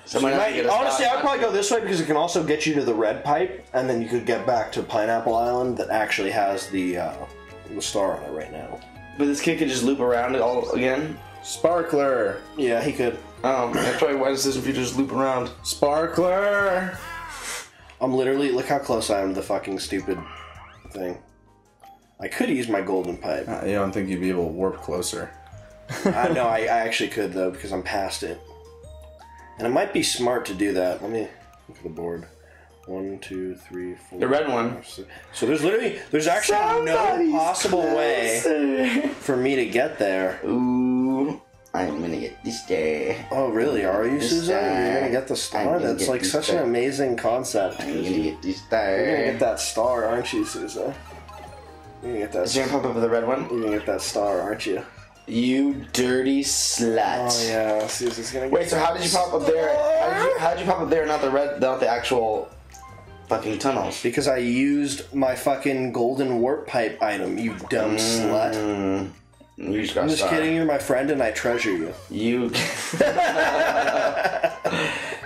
Someone You has to might- get a honestly, star. I'd probably go this way because it can also get you to the red pipe, and then you could get back to Pineapple Island that actually has the uh, the star on it right now. But this kid could just loop around it all again. sparkler, Yeah, he could. Um, that's probably why decision for you just loop around. sparkler. I'm literally look how close I am to the fucking stupid thing. I could use my golden pipe. I don't think you'd be able to warp closer. I know I, I actually could though because I'm past it. And it might be smart to do that. Let me look at the board. One, two, three, four. The red one. five. So there's literally there's actually Somebody's no possible way for me to get there. Ooh, I'm gonna get this day. Oh really? Are you, This Susan? You're star. gonna get the star? That's like such an amazing concept. I'm gonna get this You're gonna get that star, aren't you, Susan? You're gonna get that. Is it gonna pop up with the red one? You're gonna get that star, aren't you? You dirty slut. Oh yeah, Susan's gonna. Get Wait, so how did you pop up there? How did you, how did you pop up there? Not the red, not the actual fucking tunnels. Because I used my fucking golden warp pipe item, you dumb slut. Mm. You just got I'm just kidding, you're my friend and I treasure you. You,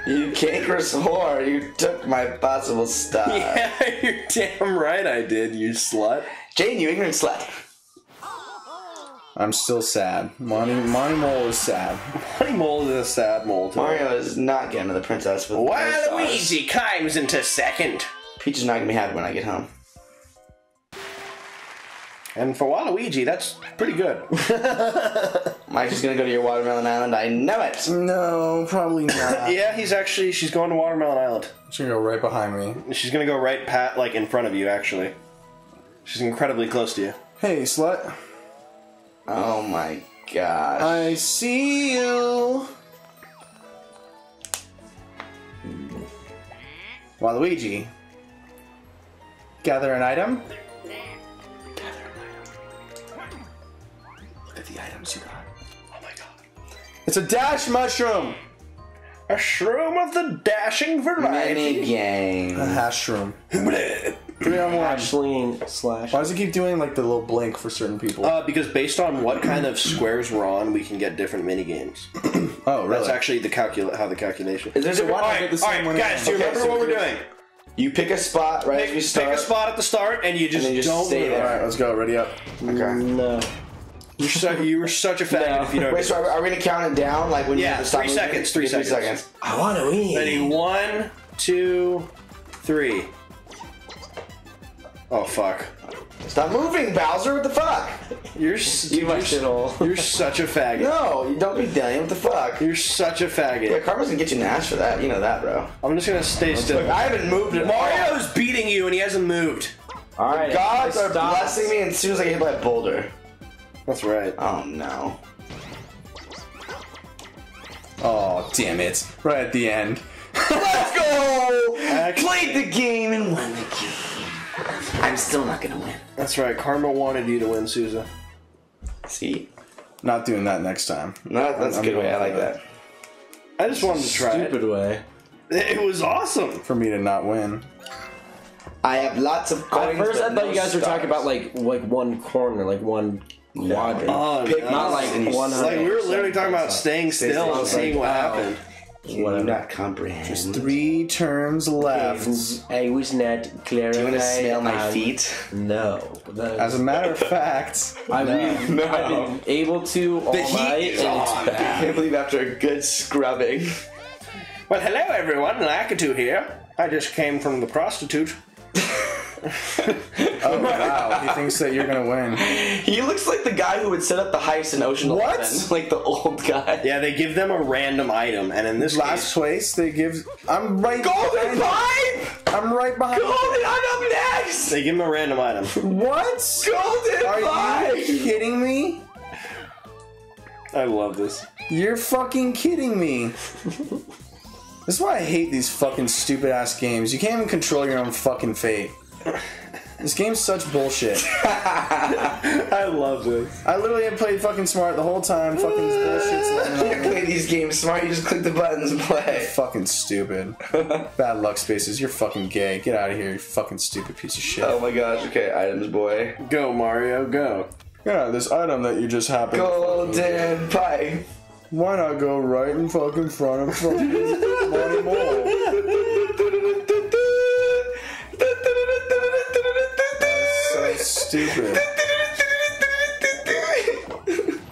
you cankerous whore! You took my possible star. Yeah, you're damn right I did, you slut. Jane, you ignorant slut. I'm still sad. Monty, Monty Mole is sad. Honey Mole is a sad mole today. Mario is not getting to the princess with stars. Waluigi climbs into second. Peach is not gonna be happy when I get home. And for Waluigi, that's pretty good. Mike's just gonna go to your watermelon island. I know it. No, probably not. yeah, he's actually, she's going to Watermelon Island. She's gonna go right behind me. She's gonna go right pat, like in front of you, actually. She's incredibly close to you. Hey, slut. Oh my gosh. I see you. Waluigi. Gather an item. The items you got. Oh my god. It's a dash mushroom. A shroom of the dashing Mini variety. A game. hash shroom. Three on one. Ashling slash. Why does it keep doing like the little blink for certain people? Uh, because based on what kind of squares we're on, we can get different mini games. oh, really? That's actually the calcula- how the calculation. Is there why one? not Alright, get the same alright, one guys, do you again? remember Okay, what we're doing? You pick a spot right as Pick, we pick a spot at the start, and you just, And you just don't stay there. All right, let's go. Ready up. Okay. No. You're so, you were such a faggot No. if you don't. Wait, so are we, are we gonna count it down? Like when you Yeah, have to stop three moving? seconds, three Yeah, seconds. I want to win. Ready? One, two, three. Oh fuck! Stop moving, Bowser. What the fuck? You're s- You you're, watched it all. you're such a faggot. No, you don't be Dillion. What the fuck? You're such a faggot. Yeah, faggot. Karma's gonna get you Nash for that. You know that, bro. I'm just gonna stay still. Look, I haven't moved at all. Mario's beating you, and he hasn't moved. All right. Gods are stop. blessing me, and as soon as I get hit by a boulder. That's right. Oh no. Oh, damn it! Right at the end. Let's go! Actually- Played the game and won the game. I'm still not gonna win. That's right. Karma wanted you to win, Souza. See? Not doing that next time. No, that's a I'm good going way. I like that. that. I just wanted to try Stupid way. it. It was awesome. For me to not win. I have lots of coins. At coins. first, I thought no you guys were talking about like like one corner, like one quadrant. Oh, Pick no. Not like and you 100. Like we were literally talking about staying still still. and seeing what happened. Can you not comprehend? Three terms left. I was not clarifying. Do you want to smell my on- feet? No. That As a matter of fact, I've, been, No. I've been able to all The heat night, is and on. it's I can't believe after a good scrubbing. Well, hello everyone, Lakitu here. I just came from the prostitute. oh wow, he thinks that you're gonna win. He looks like the guy who would set up the heist in Ocean What? Eleven, like the old guy. Yeah, they give them a random item, and in this Last case, place, they give. I'm right. Golden behind- pipe! I'm right behind. Golden, I'm up next! they give them a random item. What? Golden Are pipe! Are you kidding me? I love this. You're fucking kidding me. This is why I hate these fucking stupid ass games. You can't even control your own fucking fate. This game's such bullshit. I love this. I literally have played fucking smart the whole time. Fucking bullshit's You can't play these games smart, you just click the buttons and play. fucking stupid. Bad luck spaces. You're fucking gay. Get out of here, you fucking stupid piece of shit. Oh my gosh, okay, items boy. Go Mario, go. Yeah, this item that you just happened. Golden pipe. Why not go right in fucking front of fucking Monty Mole? Stupid.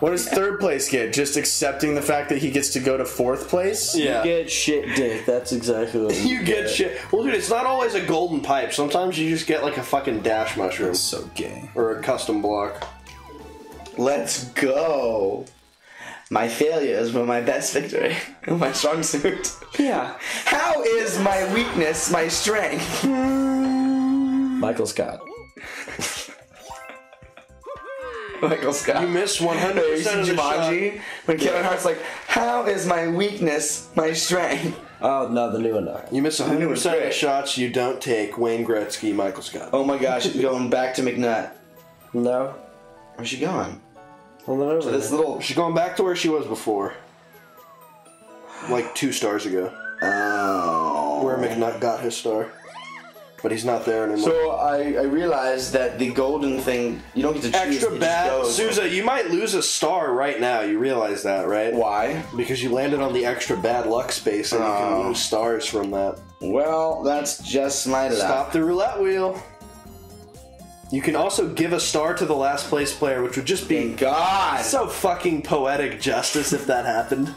What does third place get? Just accepting the fact that he gets to go to fourth place? Yeah. You Get shit dick. That's exactly what You get shit. Well, dude, it's not always a golden pipe. Sometimes you just get like a fucking dash mushroom So gay. or a custom block. Let's go. My failures were my best victory. my strong suit. Yeah. How is my weakness my strength? Michael Scott. Michael Scott. You missed 100% Have you of the shot. Jumanji? When Kevin Hart's like, How is my weakness my strength? Oh no, the new one. No. You miss 100% of the shots you don't take. Wayne Gretzky, Michael Scott. Oh my gosh, going back to McNutt. No. Where's she going? Well, then over This there. little. She's going back to where she was before. Like two stars ago. Oh. Where McNutt got his star. But he's not there anymore. So I, I realized that the golden thing, you don't get to choose. Extra it just bad. goes. Souza, you might lose a star right now. You realize that, right? Why? Because you landed on the extra bad luck space and you Oh. can lose stars from that. Well, that's just my luck. Stop the roulette wheel. You can also give a star to the last place player, which would just be Thank God. so fucking poetic justice if that happened.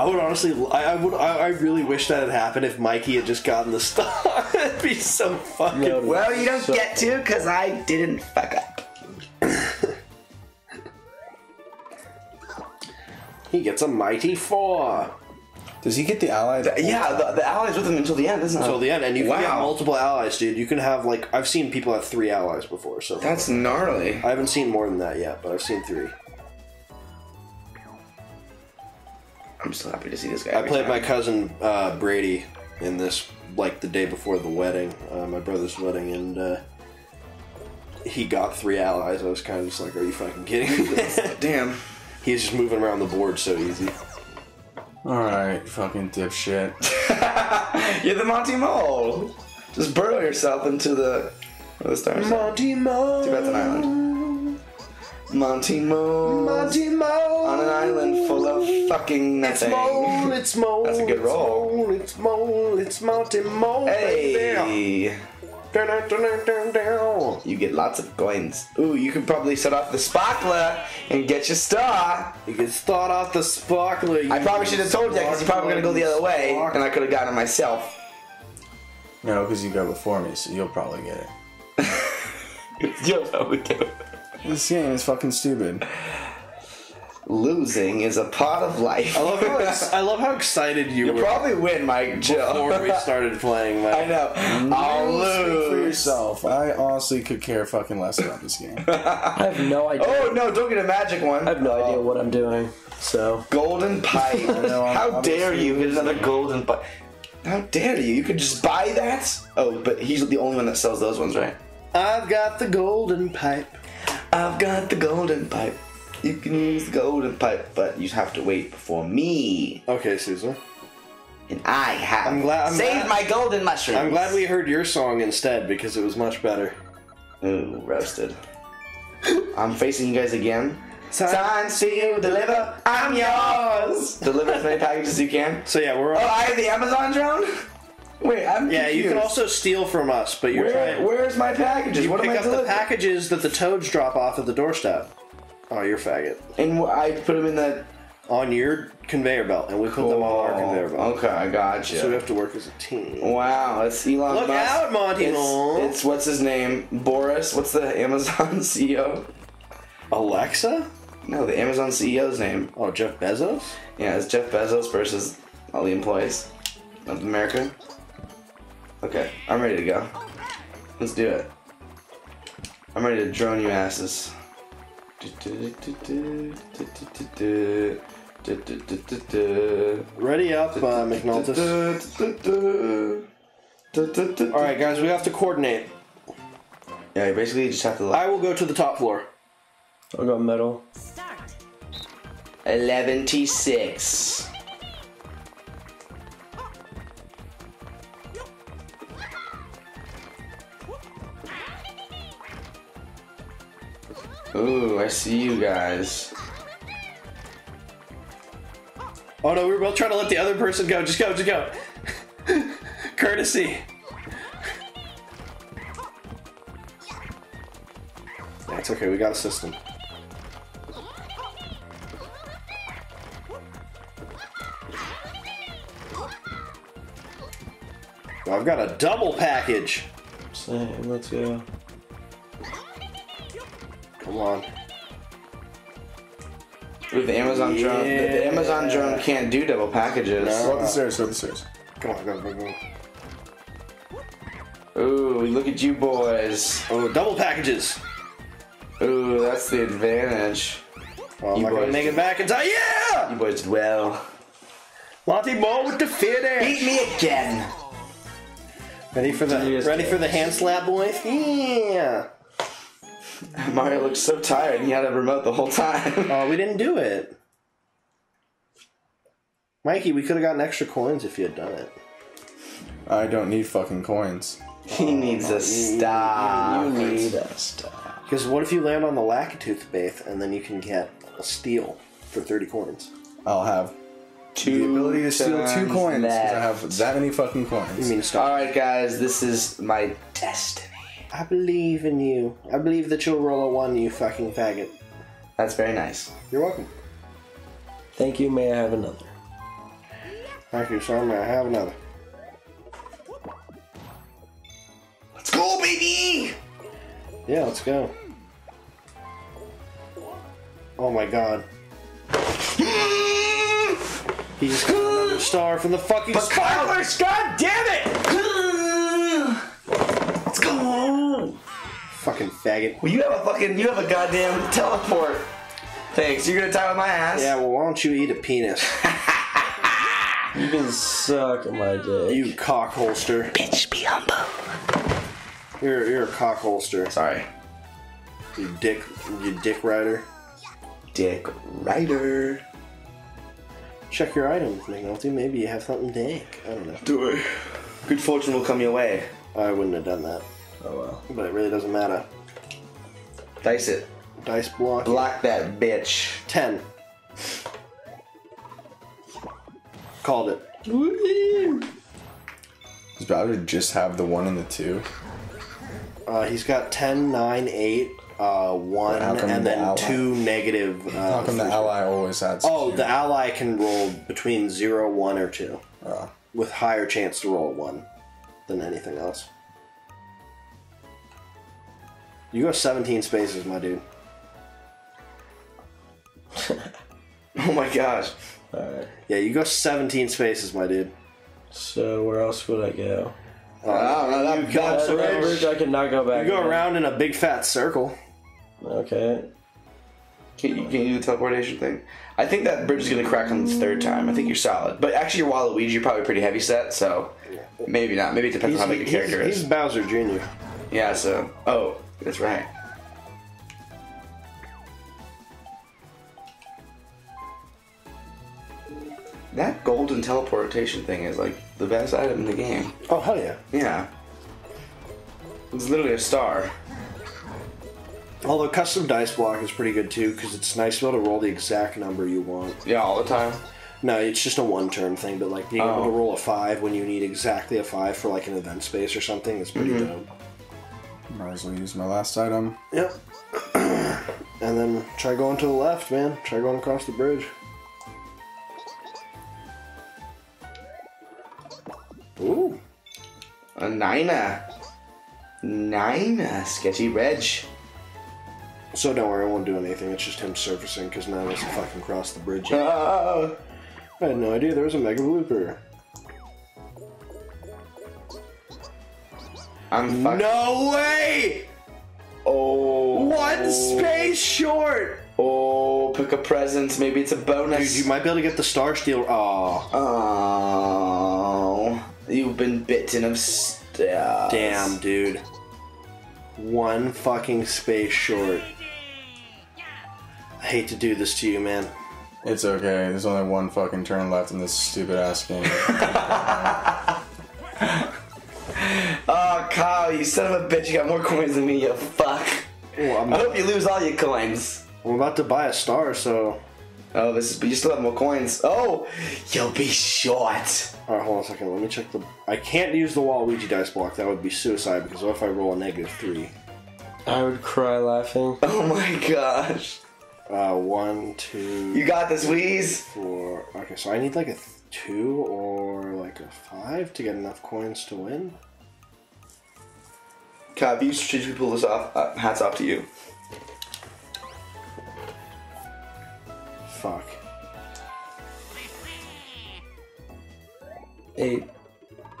I would honestly, I, I would, I, I really wish that had happened if Mikey had just gotten the star. It'd be so fucking. No, well, you don't so- get to because I didn't fuck up. He gets a mighty four Does he get the allies? the Yeah, the, the allies with him until the end, isn't it? until the end, and you can get multiple allies, dude. You can have like I've seen people have three allies before, so That's gnarly. I haven't seen more than that yet, but I've seen three. I'm so happy to see this guy. I played time. my cousin uh, Brady in this like the day before the wedding, uh, my brother's wedding, and uh, he got three allies. I was kind of just like, "Are you fucking kidding?" me?" Damn. He's just moving around the board so easy. Alright, fucking dipshit. You're the Monty Mole. Just burrow yourself into the. What the stars? Monty Mole. Too bad it's an island. Monty Mole. Monty Mole. On an island full of fucking It's nothing. Mole. It's Mole. That's a good it's roll. Mole, It's Mole. It's Monty Mole. baby. Hey. Dun, dun, dun, dun, dun, dun. You get lots of coins. Ooh, you could probably set off the sparkler and get your star. You can start off the sparkler. I probably should have told you because you're probably gonna go the other way, and I could have gotten it myself. No, because you go before me, so you'll probably get it. You'll probably get it. This game is fucking stupid. Losing is a part of life. I love how ex- I love how excited you were. You'll were probably win, Mike. Chill. before we started playing. I know. I'll Speak for yourself. I honestly could care fucking less about this game. I have no idea. Oh no! Don't get a magic one. I have no idea what I'm doing. So Golden pipe. know, I'm- How I'm dare you get another golden pipe? How dare you? You could just buy that. Oh, but he's the only one that sells those ones, right? I've got the golden pipe. I've got the golden pipe. You can use the golden pipe, but you have to wait before me. Okay, Susan. And I have I'm glad- I'm saved glad- my golden mushrooms. I'm glad we heard your song instead because it was much better. Ooh, roasted. I'm facing you guys again. Signs to you, deliver. I'm yours. Deliver as many packages as you can. So yeah, we're Oh. I have the Amazon drone. Wait, I'm yeah, you can also steal from us, but you're Where, trying. where's my packages? You what pick am I up the packages that the toads drop off at the doorstep. Oh, you're faggot. And I put them in that. On your conveyor belt, and we put them on our conveyor belt. Okay, I gotcha. So we have to work as a team. Wow, it's Elon Look Musk. out, Monty it's, it's what's his name? Boris. What's the Amazon CEO? Alexa? No, the Amazon CEO's name. Oh, Jeff Bezos? Yeah, it's Jeff Bezos versus all the employees of America. Okay, I'm ready to go. Let's do it. I'm ready to drone you asses. Ready up, uh, McNultus. Alright, guys, we have to coordinate. Yeah, you basically just have to I will go to the top floor. I'll go middle. Start. 11 T6. Ooh, I see you guys. Oh no, we were both trying to let the other person go. Just go, just go. Courtesy. That's okay, we got a system. I've got a double package. Same, let's go. Come on. With the Amazon drone, the, the Amazon drone can't do double packages. Go up the stairs, go up the stairs. Come on, go, go, go. Ooh, look at you boys. Oh, double packages. Ooh, that's the advantage. Well, You not gonna boys make it back in time. Yeah! You boys did well. Monty Ball with the finish. Beat me again. Ready for the ready for the hand slap, boys? Yeah. Mario looks so tired he had a remote the whole time. Oh, we didn't do it. Mikey, we could have gotten extra coins if you had done it. I don't need fucking coins. he oh, needs to stop. you need a stop. Because what if you land on the Lakitu Bath and then you can get a steal for 30 coins? I'll have Two the ability to steal two coins because I have that many fucking I coins. mean, stop. Alright, guys, this is my destiny. I believe in you. I believe that you'll roll a one, you fucking faggot. That's very nice. You're welcome. Thank you, may I have another? Thank you, sir. May I have another? Let's go, baby! Yeah, let's go. Oh my god. He just got another star from the fucking sparklers! God damn it! Let's! Fucking faggot. Well, you have a fucking, you have a goddamn teleport. Thanks. You're gonna tie with my ass. Yeah, well, why don't you eat a penis? You can suck my dick. You cock holster. Bitch, be humble. You're you're a cock holster. Sorry. You dick you dick rider. Dick Rider. Check your items, McNulty. Maybe you have something dank. I don't know. Do it. Good fortune will come your way. I wouldn't have done that. Oh well. But it really doesn't matter. Dice it. Dice block. Block that bitch. Ten. Called it. Does Bowser just have the one and the two? Uh, he's got 10, 9, 8, uh, 1, How come and the then ally- 2 negative. Uh, How come the first- ally always had? Oh, the ally can roll between 0, 1, or 2. Oh. With higher chance to roll 1 than anything else. You go 17 spaces, my dude. Oh my gosh. Alright. Yeah, you go 17 spaces, my dude. So where else would I go? Oh, I don't know. That, got that's the That red- bridge I cannot go back. You go again. around in a big fat circle. Okay. Can you, can you do the teleportation thing? I think that bridge is gonna crack on the third time. I think you're solid. But actually, your Waluigi, you're probably pretty heavy set, so maybe not. Maybe it depends He's, on how big your he's, character he's is. Bowser Jr. Yeah, so. Oh, that's right. That golden teleportation thing is like the best item in the game. Oh, hell yeah. Yeah. It's literally a star. Although custom dice block is pretty good too, because it's nice to be able to roll the exact number you want. Yeah, all the time. No, it's just a one turn thing, but like being able Oh. to roll a five when you need exactly a five for like an event space or something is pretty mm-hmm. dope. Might as well use my last item. Yep. and then try going to the left, man. Try going across the bridge. Ooh. A Nina. Nina. Sketchy Reg. So don't worry, I won't do anything. It's just him surfacing because now of us have fucking crossed the bridge. yet. I had no idea there was a mega blooper. I'm fucking. No way! Oh. One space short! Oh, pick a present. Maybe it's a bonus. Dude, you might be able to get the Star Steal. Aw. Oh. You've been bitten of stars. Damn, dude. One fucking space short. I hate to do this to you, man. It's okay. There's only one fucking turn left in this stupid ass game. Oh, Kyle, you son of a bitch. You got more coins than me, you fuck. Well, I'm, I hope you lose all your coins. I'm about to buy a star, so. Oh, this is. But you still have more coins. Oh, you'll be short. Alright, hold on a second. Let me check the. I can't use the Waluigi dice block. That would be suicide because what if I roll a negative three? I would cry laughing. Oh my gosh. Uh, one, two, You got this, Wheeze. four. Okay, so I need like a. Th- two or like a five to get enough coins to win. Cap, if you strategically pull this off, uh, hats off to you. Fuck. Eight.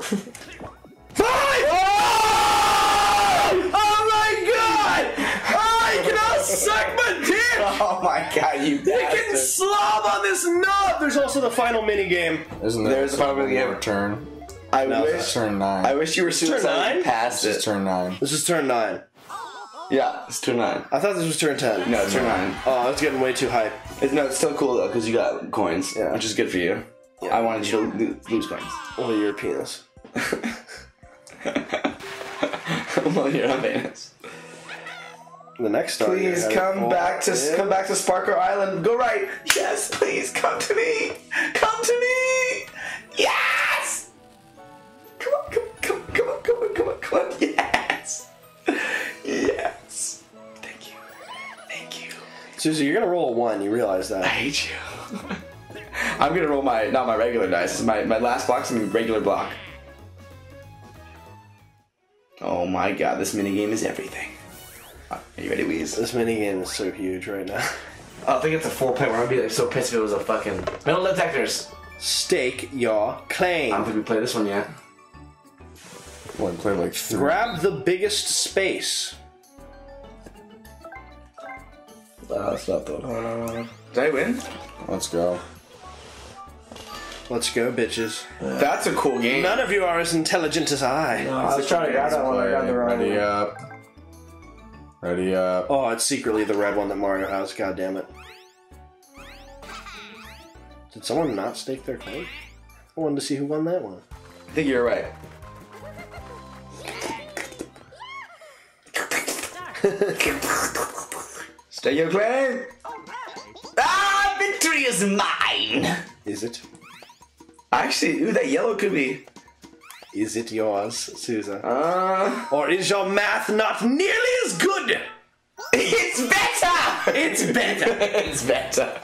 Five! Oh my god! Oh, I cannot suck my dick! Oh my god, you I can slob on this knob! There's also the final mini game. Isn't there There's some probably more a- turn? I No, It's wish. turn nine. I wish you were suicide nine? past It's it. turn nine. This is turn nine. Yeah, it's turn nine. I thought this was turn ten. No, it's turn nine. Oh, I was getting way too hype. It's, no, it's still cool though because you got coins, Yeah. which is good for you. I wanted you to lo- lose coins. Well, you're a penis. well, you're on Venus. The next star. Please come for back to is- come back to Sparker Island. Go right. Yes, please come to me. Come to me. Yes. Susie, you're gonna roll a one. You realize that? I hate you. I'm gonna roll my not my regular dice. This is my my last block's gonna be regular block. Oh my god, this minigame is everything. Uh, are you ready, Weez? This mini game is so huge right now. I think it's a full point where I'd be like so pissed if it was a fucking metal detectors. Stake your claim. I don't think we played this one yet. Well, I played like three. Grab the biggest space. Uh, that's not the one. Did I win? Let's go. Let's go, bitches. That's a cool game. None of you are as intelligent as I. I was trying to grab that one. I got the wrong Ready one. up. Ready up. Oh, it's secretly the red one that Mario has. God damn it. Did someone not stake their claim? I wanted to see who won that one. I think you're right. Stay your claim. Ah, victory is mine. Is it? Actually, ooh, that yellow could be. Is it yours, Souza? Uh, Or is your math not nearly as good? it's better. It's better. it's better.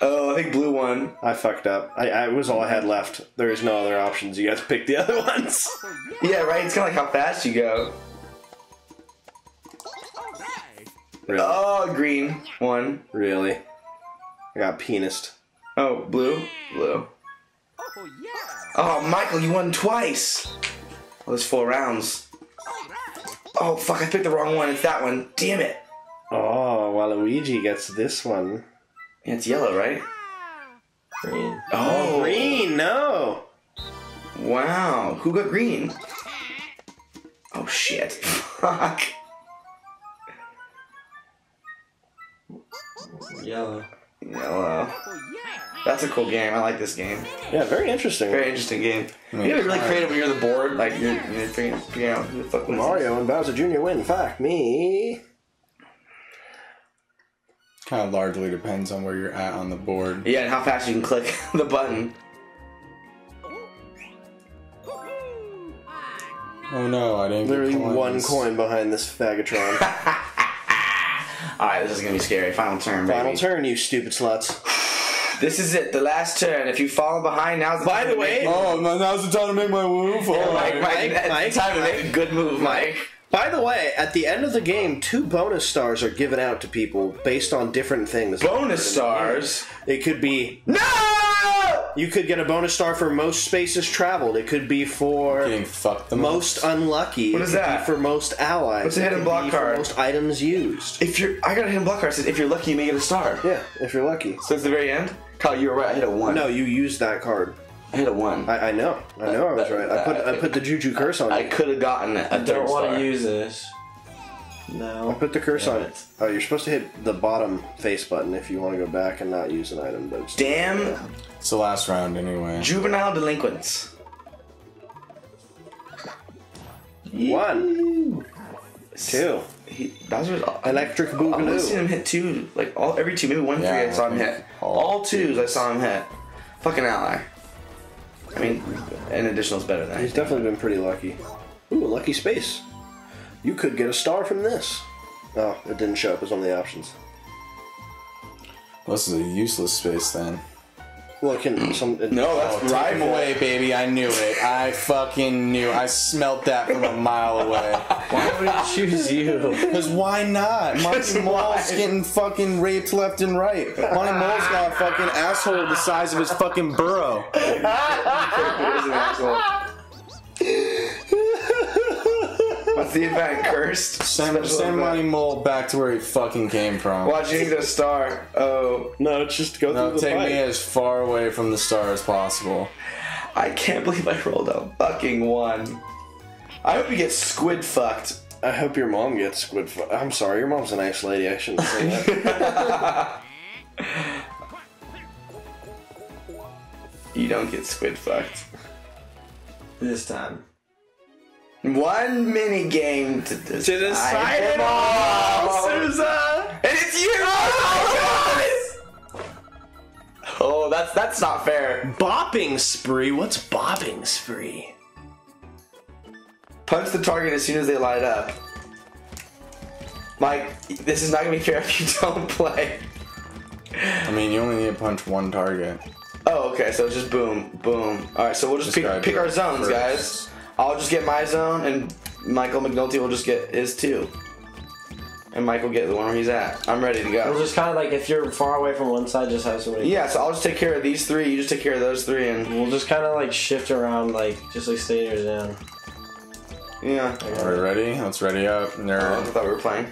Oh, I think blue won. I fucked up. I, I was all I had left. There is no other options. You guys pick the other ones. Yeah, right. It's kind of like how fast you go. Really? Oh, green one. Really? I got penised. Oh, blue, blue. Oh, Michael, you won twice. Oh, there's four rounds. Oh, fuck, I picked the wrong one. It's that one. Damn it. Oh, Waluigi gets this one. It's yellow, right? Green. Oh, Green, no. Wow. Who got green? Oh, shit. Fuck. Yellow. Yellow. That's a cool game. I like this game. Yeah, very interesting. Very interesting game. You gotta be really creative when you're the board. Like, you're, you're figuring, figuring out who the fuck wins. Mario and Bowser Jr. win. Fuck me. Kind of largely depends on where you're at on the board. Yeah, and how fast you can click the button. Oh no, I didn't Literally get coins. one coin behind this Fagatron. Alright, this is gonna be scary. Final turn, baby. Final turn, you stupid sluts. This is it, the last turn. If you fall behind, now's the By time the to way- make- Oh, no, now's the time to make my move. Oh, Mike, Mike, Mike, that's Mike, time to make a Mike. good move, Mike. By the way, at the end of the game, two bonus stars are given out to people based on different things. Bonus stars. It could be No! you could get a bonus star for most spaces traveled. It could be for Getting fucked the most unlucky. What It is could that? Be for most allies. What's a hidden block be for card? most items used. If you're, I got a hidden block card. It says if you're lucky, you may get a star. Yeah, if you're lucky. So it's the very end. Kyle, you were right. I hit a one. No, you used that card. I hit a one. I, I, I know. I know I was right. I put I put the juju curse on you. could have gotten it. I Don't want to use this. No. I No. put the curse Damn on it. it. Oh, you're supposed to hit the bottom face button if you want to go back and not use an item. But it's Damn It's the last round anyway. juvenile delinquents. one, two, He, Bowser's. electric I've only boogaloo. seen him hit two, like all every two, maybe one Yeah, three. I saw him hit. all All twos, I saw him hit. Fucking ally. I mean, an additional is better than. He's definitely been pretty lucky. Ooh, a lucky space. You could get a star from this. Oh, it didn't show up as one of the options. This is a useless space then. Look, in some. Uh, no, that's oh, Take him rival. away, baby. I knew it. I fucking knew. I smelt that from a mile away. Why would he choose you? Because why not? Monty Mole's getting fucking raped left and right. Monty Mole's got a fucking asshole the size of his fucking burrow. the event? Cursed. Send, Special send event. Monty Mole back to where he fucking came from. Watch you need a star. Oh, No, it's just go No, through the take pipe. me as far away from the star as possible. I can't believe I rolled a fucking one. I hope you get squid fucked. I hope your mom gets squid. Fu- I'm sorry, your mom's a nice lady. I shouldn't say that. You don't get squid fucked. This time. One mini game to decide, to decide it them all, Souza. and it's you. Oh, my oh God. oh, that's that's not fair. Bopping spree. What's bopping spree? Punch the target as soon as they light up. Mike, this is not gonna be fair if you don't play. I mean, you only need to punch one target. Oh, okay, so just boom, boom. Alright, so we'll just This pick, pick our zones, first. guys. I'll just get my zone, and Michael McNulty will just get his too. And Michael will get the one where he's at. I'm ready to It'll go. just kind of like if you're far away from one side, just have somebody. Yeah, so I'll just take care of these three, you just take care of those three, and We'll just kind of like shift around, like just like stay near down. yeah. Are we ready? Let's ready up. Oh, I thought we were playing.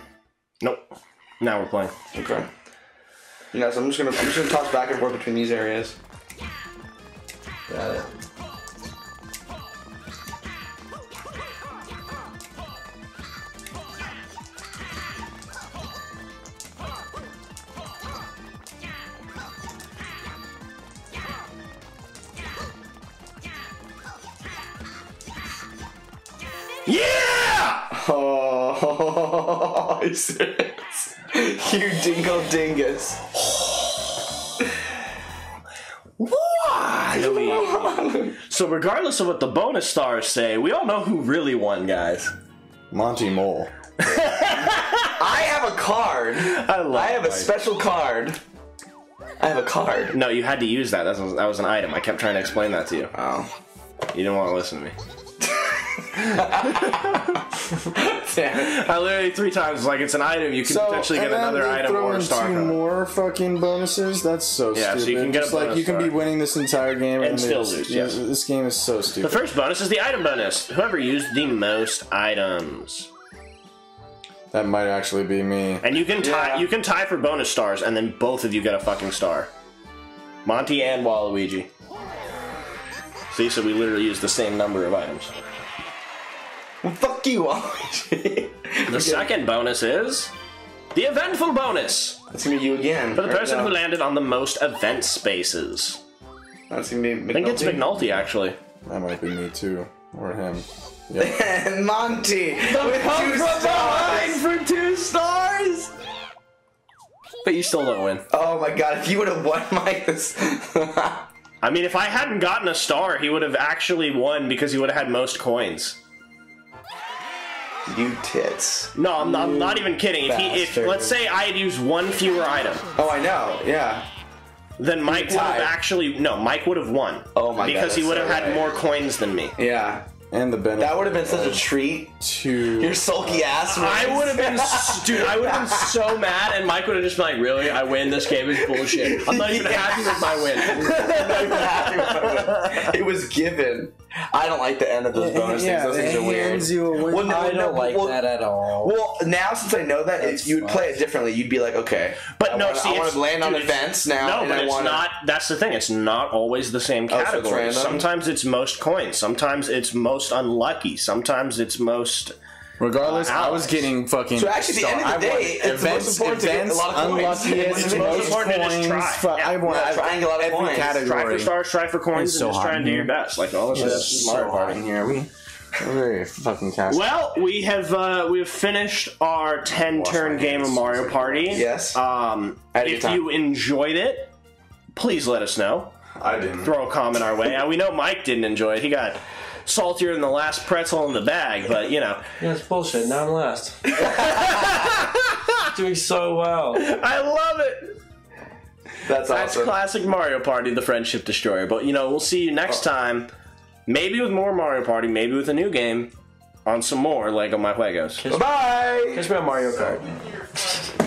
Nope. Now we're playing. Okay. Yeah, so I'm just gonna I'm just gonna toss back and forth between these areas. Got it. Oh, you serious? You dingle dingus. Why? so regardless of what the bonus stars say, we all know who really won, guys. Monty Mole. I have a card. I love. It. I have a Mike. special card. I have a card. No, you had to use that. That was, that was an item. I kept trying to explain that to you. Oh. You didn't want to listen to me. Damn. I literally three times like, it's an item. You can potentially get and another item throw or a star two from it. more fucking bonuses. That's so Yeah, so stupid. you can get a Just like you can be winning this entire game And still it's- lose, yeah, yes. This game is so stupid. The first bonus is the item bonus. Whoever used the most items. That might actually be me. And you can tie Yeah. you can tie for bonus stars, and then both of you get a fucking star. Monty and Waluigi. See, so we literally use the same number of items. Well, fuck you, Waluigi. The second bonus is the eventful bonus That's gonna be you again. for the right person now. who landed on the most event spaces. That's gonna be I think it's McNulty actually. That might be me too, or him. Yeah. and Monty with two stars. for two stars. But you still don't win. Oh my god! If you would have won, Mike, this. I mean, if I hadn't gotten a star, he would have actually won because he would have had most coins. You tits. No, I'm not, I'm not even kidding. If he, if let's say I had used one fewer item, Oh, I know. Yeah. then Mike would have actually no, Mike would have won. Oh my God, because he would have so had right. more coins than me. Yeah. And the benefit. That would have been such a treat. to Your sulky ass. I would have been, s- dude. I would have been so mad, and Mike would have just been like, "Really? I win? This game is bullshit. I'm not even Yeah. happy with my win." Not even happy with my win. It was given. I don't like the end of those bonus yeah, things. Those things are weird. hands you a win. Well, no, I don't like well, that at all. Well, now since I know that, That's you would play it differently. You'd be like, okay, But I no, wanna, see, I want to land on dude, it's- events now. No, and but I it's wanna, not. That's the thing. It's not always the same Oh, so it's category. Sometimes it's most coins. Sometimes it's most unlucky. Sometimes it's most. Regardless, I was getting fucking. So actually, at the end of the I won day, it's the most events, important to get a lot of coins. unluckiest, It's the most most important to just coins. try. fu- Yeah. I want Yeah, every- try a lot of every coins. Try for stars, try for coins, It's and just hot try and do your best. Like all of It's this so smart hot in party. here. We we're very fucking cast. Well, we have uh, we've finished our ten turn game of. Mario Party. Yes. Um, I if you enjoyed it, please let us know. I didn't. Throw a comment our way. Uh, we know Mike didn't enjoy it. He got saltier than the last pretzel in the bag, but you know, Yeah, it's bullshit. Now I'm last. Doing so well. I love it. That's awesome. That's classic Mario Party, the Friendship Destroyer. But you know, we'll see you next Oh. time. Maybe with more Mario Party, maybe with a new game, on some more Leggo My Juegos. Bye. Catch me on Mario Kart.